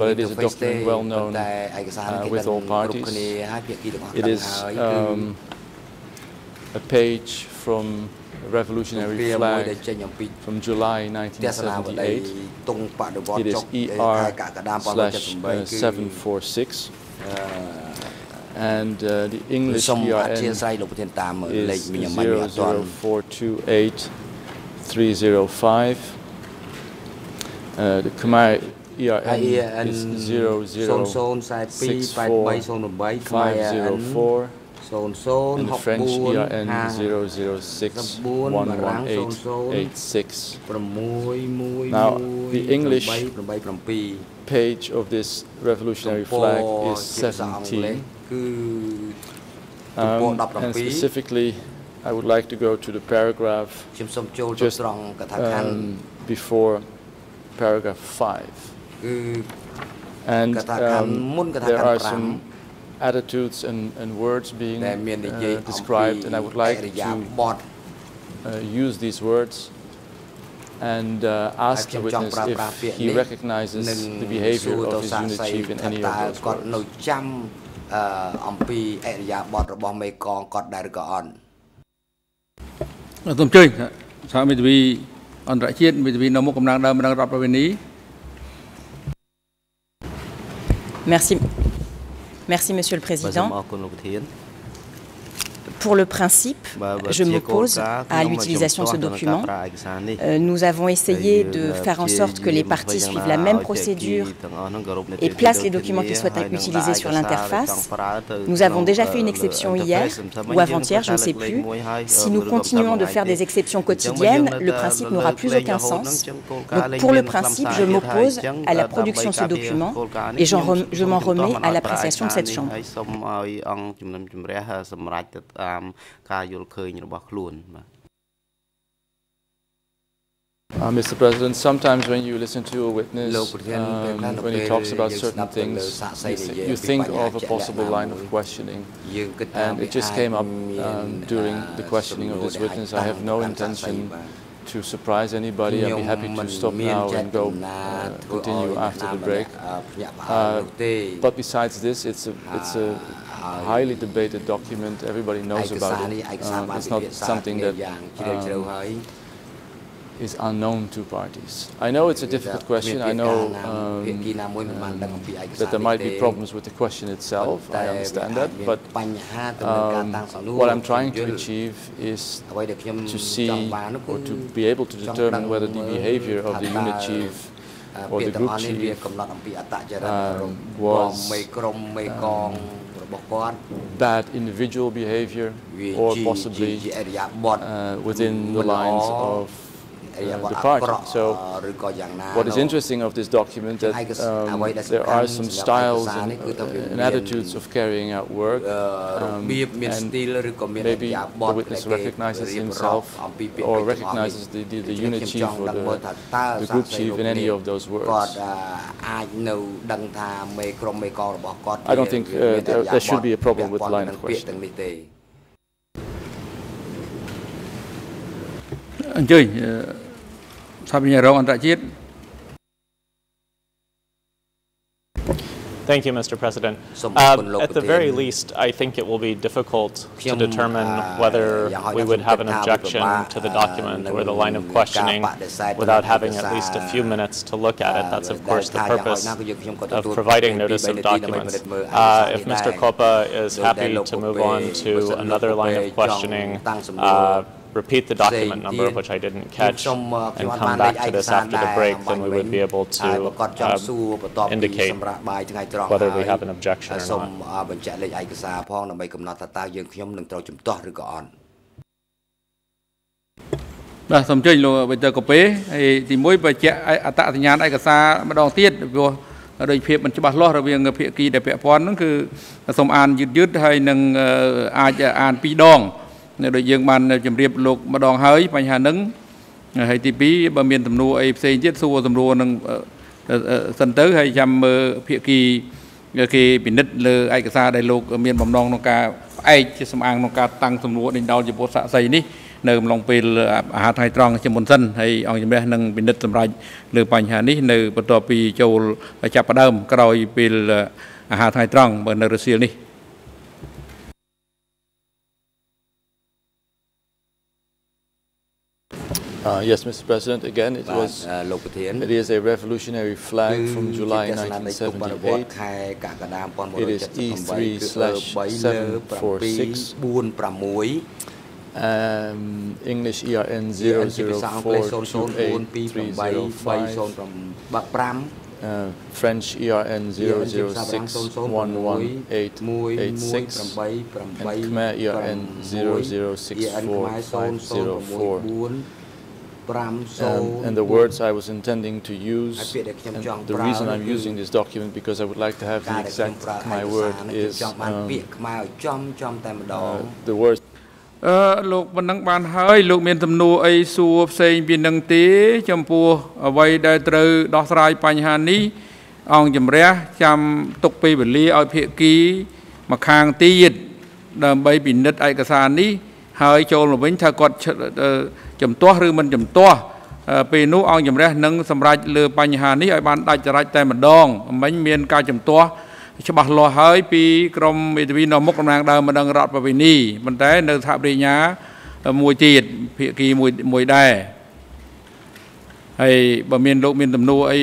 Speaker 9: but it is a document well known uh, with all parties. It is um, a page from revolutionary flag from July 1978. It is ER slash uh, 746. And uh, the English ERN is 00428 Uh, the Khmer ERN is 0064 and the French ERN 006 Now, the English page of this revolutionary flag is 17. Um, and specifically, I would like to go to the paragraph just um, before paragraph 5. And um, there are some attitudes and, and words being uh, described, and I would like to uh, use these words and uh, ask the witness if he recognizes the behavior of his unit chief in any of those words.
Speaker 3: អំពីអរិយាប័ត្ររបស់មេកងគាត់ដែរឬក៏អត់
Speaker 1: សូមអញ្ជើញសហមេធាវី អន្តរជាតិមេធាវីនៅមុខកំណងដើមម្ដងរដ្ឋប្រវេនី
Speaker 7: Merci. Merci, Monsieur le Président. Pour le principe, je m'oppose à l'utilisation de ce document. Euh, nous avons essayé de faire en sorte que les parties suivent la même procédure et placent les documents qui souhaitent être utilisés sur l'interface. Nous avons déjà fait une exception hier ou avant-hier, je ne sais plus. Si nous continuons de faire des exceptions quotidiennes, le principe n'aura plus aucun sens. Donc pour le principe, je m'oppose à la production de ce document et je m'en remets à l'appréciation de cette Chambre.
Speaker 3: តាមការយល់ឃើញរបស់ខ្លួនបាទ
Speaker 9: Uh, Mr. President, sometimes when you listen to a witness, um, when he talks about certain things, you, th you think of a possible line of questioning. And it just came up um, during the questioning of this witness. I have no intention to surprise anybody. I'll be happy to stop now and go uh, continue after the break. Uh, but besides this, it's a, it's a highly debated document. Everybody knows about it. Uh, it's not something that um, is unknown to parties. I know it's a difficult question. I know um, that there might be problems with the question itself. I understand that. But um, what I'm trying to achieve is to see or to be able to determine whether the behavior of the unit chief or the group chief um, was bad individual behavior or possibly uh, within the lines of uh, the party. So what is interesting of this document that um, there are some styles and, uh, and, attitudes of carrying out work um, and maybe the witness recognizes himself or recognizes the, the, the unit chief or the, the group chief in any of those words. I don't think uh, there, there should be a problem with the line of question.
Speaker 1: អញ្ជើញ ថាវិញ្ញារងអន្តរជាតិ
Speaker 2: Thank you, Mr. President. Uh, at the very least, I think it will be difficult to determine whether we would have an objection to the document or the line of questioning without having at least a few minutes to look at it. That's, of course, the purpose of providing notice of documents. Uh, if Mr. Kopa is happy to move on to another line of questioning, uh, repeat the document number, which I didn't catch, and come back to this after the break, then we would be able to uh, indicate whether we have an objection or
Speaker 3: សូម
Speaker 2: not.
Speaker 3: បញ្ជាក់លេខឯកសារផងដើម្បីកំណត់ថាតើយើងខ្ញុំនឹងត្រូវជំទាស់ឬក៏អត់
Speaker 1: បាទសូមអញ្ជើញលោកវិទ័យកូពេហើយទី1បញ្ជាក់អត្តសញ្ញាណឯកសារម្ដងទៀតព្រោះដោយភាពមិនច្បាស់លាស់រវាងភាគីដែលពាក់ព័ន្ធហ្នឹងគឺសូមអានយឺតយឺតហើយនឹងអាចអានពីរដង ដូចយើងបានជម្រាបលោកម្ដងហើយបញ្ហាហ្នឹងហើយទី2បើមានទំនួលអីផ្សេងទៀតសួរសំរួលនឹងសិនទៅហើយចាំមើលភាគីគេពិនិត្យលើឯកសារដែលលោកមានបំណងក្នុងការផ្អែកជាសម្អាងក្នុងការតាំងសំណួរដេញដោលចំពោះសាក់សីនេះនៅអំឡុងពេលអាហារថ្ងៃត្រង់ជាមុនសិនហើយអង្គជំរះនឹងពិនិត្យសម្រាប់លើបញ្ហានេះនៅបន្ទាប់ពីចូលចាប់ផ្ដើមក្រោយពេលអាហារថ្ងៃត្រង់បើនៅរសៀលនេះ
Speaker 9: Uh, yes, Mr. President. Again, it was it is a revolutionary flag from July 1978. It is E3 slash 746. Um, English ERN 004283055. Uh, French ERN 006118886 and Khmer ERN 0064504. Um, and the words I was intending to use, and the reason I'm using this document because I would like to have the exact Khmer word is um, uh, the words
Speaker 1: អឺលោកប៉ុណ្ណឹងបានហើយលោកមានសំណួរអីសួរផ្សេងពីនឹងទេ ចំពោះអ្វីដែលត្រូវដោះស្រាយបញ្ហានេះអង្គជំរះចាំទុកពេលវេលាឲ្យភាគីមកខាងទៀតដើម្បីពិនិត្យឯកសារនេះ ហើយចូលមកវិញថាគាត់ជំទាស់ឬមិនជំទាស់ពេលនោះអង្គជំរះនឹងសម្រេចលើបញ្ហានេះឲ្យបានដាច់ចរាចតែម្ដងមិញមានការជំទាស់ច្បាស់លាស់ហើយពីក្រមមេធាវីនៅមុខតំណាងដើមម្ដងរដ្ឋប្រវេនីប៉ុន្តែនៅថាបរិញ្ញាមួយទៀតភាគីមួយមួយដែរហើយបើមានលោកមានទំនួលអី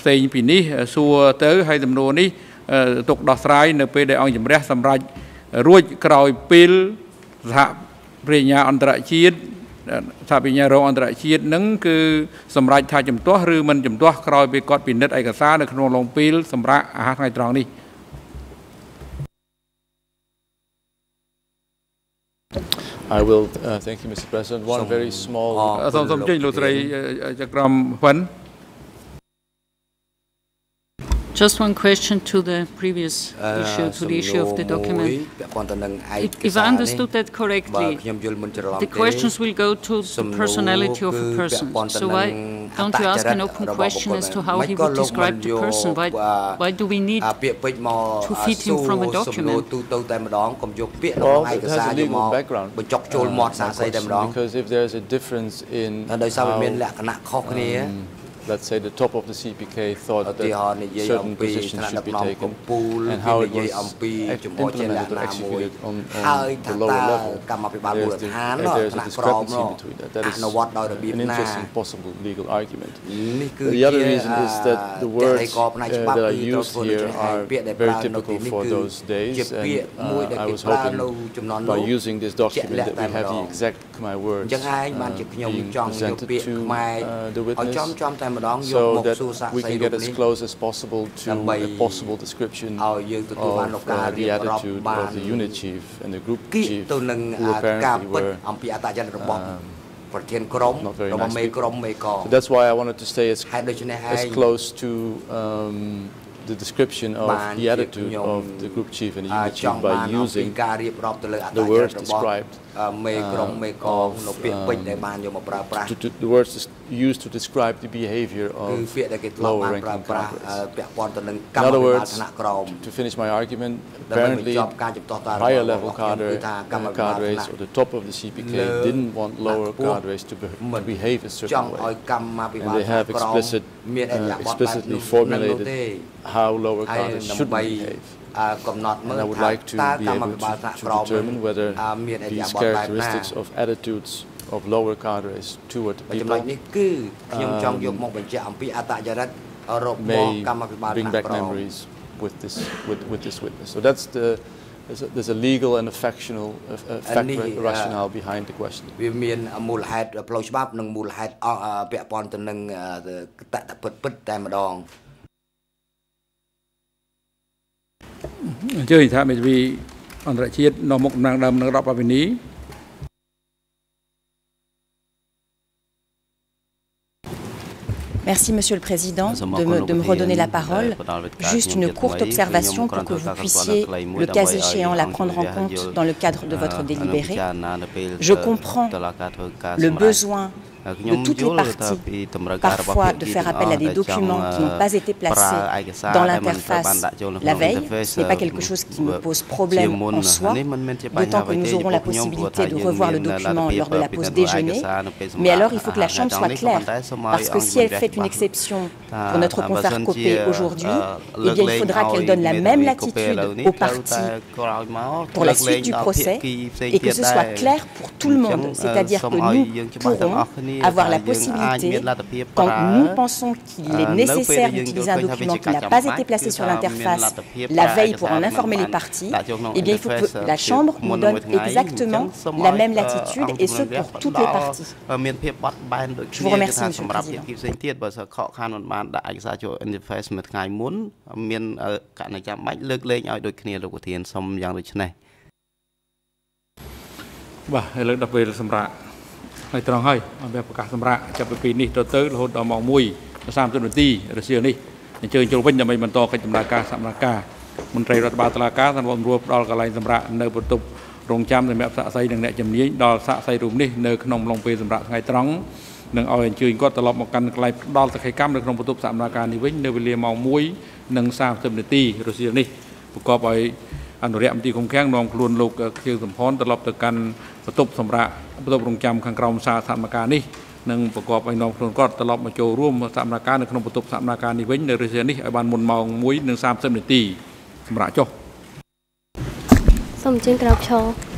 Speaker 1: ផ្សេងពីនេះសួរទៅហើយទំនួលនេះទុកដោះស្រាយនៅពេលដែលអង្គជំរះសម្រាប់រួចក្រោយពេលសហ ប្រញ្ញាអន្តរជាតិថាបញ្ញារងអន្តរជាតិនឹងគឺសម្រាប់ថាជំទាស់ឬមិនជំទាស់ក្រោយពេលគាត់ពិនិត្យឯកសារនៅក្នុងឡុងពេលសម្រាប់អាហារថ្ងៃត្រង់នេះ
Speaker 9: I will uh, thank you Mr President one very small
Speaker 1: សូមសូមជើញលោកស្រីចក្រមហ៊ុន
Speaker 10: Just one question to the previous issue, to the issue of the document. If, if I understood that correctly, the questions will go to the personality of a person. So why don't you ask an open question as to how he would describe the person? Why, why do we need to feed him from a document?
Speaker 9: Well, it has a legal background. Uh, because if there's a difference in how, um, let's say the top of the CPK thought that certain positions should be taken and how it was implemented or executed on, on the lower level. There's, the, there's a discrepancy between that. That is an interesting possible legal argument. The other reason is that the words uh, that are used here are very typical for those days and uh, I was hoping by using this document that we have the exact Khmer words uh, being presented to uh, the witness so that we can get as close as possible to a possible description of uh, the attitude of the unit chief and the group chief who apparently were um, not very nice people. So that's why I wanted to stay as, as close to um, the description of the attitude of the group chief and the unit chief by using the words described មេក្រុងមេកងនៅពាក្យពេចន៍ដែលបានយកមកប្រើប្រាស់ The words used to describe the behavior of គឺពាក្យដែលគេធ្លាប់បានប្រើប្រាស់ពាក់ព័ន្ធទៅនឹងកម្មវិបាលឋានៈក្រម To finish my argument apparently higher level cadre cadres or the top of the CPK didn't want lower cadres to behave a certain way and they have explicit uh, explicitly formulated how lower cadres should behave
Speaker 3: កំណត់មើលថា
Speaker 9: តើកម្មវិបាលថ្នាក់ក្រម determine whether these characteristics of attitudes of lower cadres toward people
Speaker 3: ចំណុចនេះគឺខ្ញុំចង់យកមកបញ្ជាក់អំពីអត្តចរិតរបស់កម្មវិបាលថ្នាក់ក្រម
Speaker 9: with this with with this witness so that's the there's a, there's a legal and a factional a, a fact rationale behind the question
Speaker 3: វាមានមូលហេតុផ្លូវច្បាប់និងមូលហេតុពាក់ព័ន្ធទៅនឹងតតពិតពិតតែម្ដង
Speaker 1: អញ្ជើញថាមេធាវីអន្តរជាតិនៅមុខតំណែងដើមនឹងរដ្ឋបាលវិនី
Speaker 7: Merci Monsieur le Président de me, de me, redonner la parole. Juste une courte observation pour que vous puissiez, le cas échéant, la prendre en compte dans le cadre de votre délibéré. Je comprends le besoin de toutes les parties, parfois de faire appel à des documents qui n'ont pas été placés dans l'interface la veille. Ce n'est pas quelque chose qui me pose problème en soi, d'autant que nous aurons la possibilité de revoir le document lors de la pause déjeuner. Mais alors, il faut que la Chambre soit claire, parce que si elle fait une exception pour notre confrère Copé aujourd'hui, eh bien, il faudra qu'elle donne la même latitude aux parties pour la suite du procès et que ce soit clair pour tout le monde, c'est-à-dire que nous pourrons avoir la possibilité, quand nous pensons qu'il est nécessaire d'utiliser un document qui n'a pas été placé sur l'interface la veille pour en informer les parties, eh bien, il faut que la Chambre nous donne exactement la même latitude et ce pour toutes les parties. Je vous remercie, Monsieur le Président.
Speaker 11: មានករណីចាំបាច់លើកលែងឲ្យដូចគ្នាលោកប្រធានសូមយ៉ាងដូចនេះ
Speaker 1: បាទឥឡូវដល់ពេលសម្រាប់ ហើយត្រង់ហើយអង្គប្រកាសសម្រាប់ចាប់ពីពេលនេះទៅទៅរហូតដល់ម៉ោង1 30នាទីរសៀលនេះអញ្ជើញចូលវិញដើម្បីបន្តកិច្ចដំណើរការសម្រាប់ការមន្ត្រីរដ្ឋបាលតុលាការសម្រាប់រួបផ្ដល់កន្លែងសម្រាប់នៅបន្ទប់រងចាំសម្រាប់សាក់សីនិងអ្នកជំនាញដល់សាក់សីរូបនេះនៅក្នុងឡុងពេលសម្រាប់ថ្ងៃត្រង់នឹងឲ្យអញ្ជើញគាត់ត្រឡប់មកកាន់កន្លែងផ្ដល់សក្ខីកម្មនៅក្នុងបន្ទប់សម្រាប់ការនេះវិញនៅវេលាម៉ោង1:30នាទីរសៀលនេះប្រកបឲ្យ អនុរិយមន្ត្រីគុំខាំងនាំខ្លួនលោកខៀវសំផនត្រឡប់ទៅកាន់បន្ទប់សម្រាប់បន្ទប់រងចាំខាងក្រោមសាសមការនេះនឹងប្រកបឲ្យនាំខ្លួនគាត់ត្រឡប់មកចូលរួមសមការនៅក្នុងបន្ទប់សមការនេះវិញនៅរសៀលនេះឲ្យបានមុនម៉ោង1:30នាទីសម្រាប់ចុះ
Speaker 5: សូមអញ្ជើញក្រោកឈរ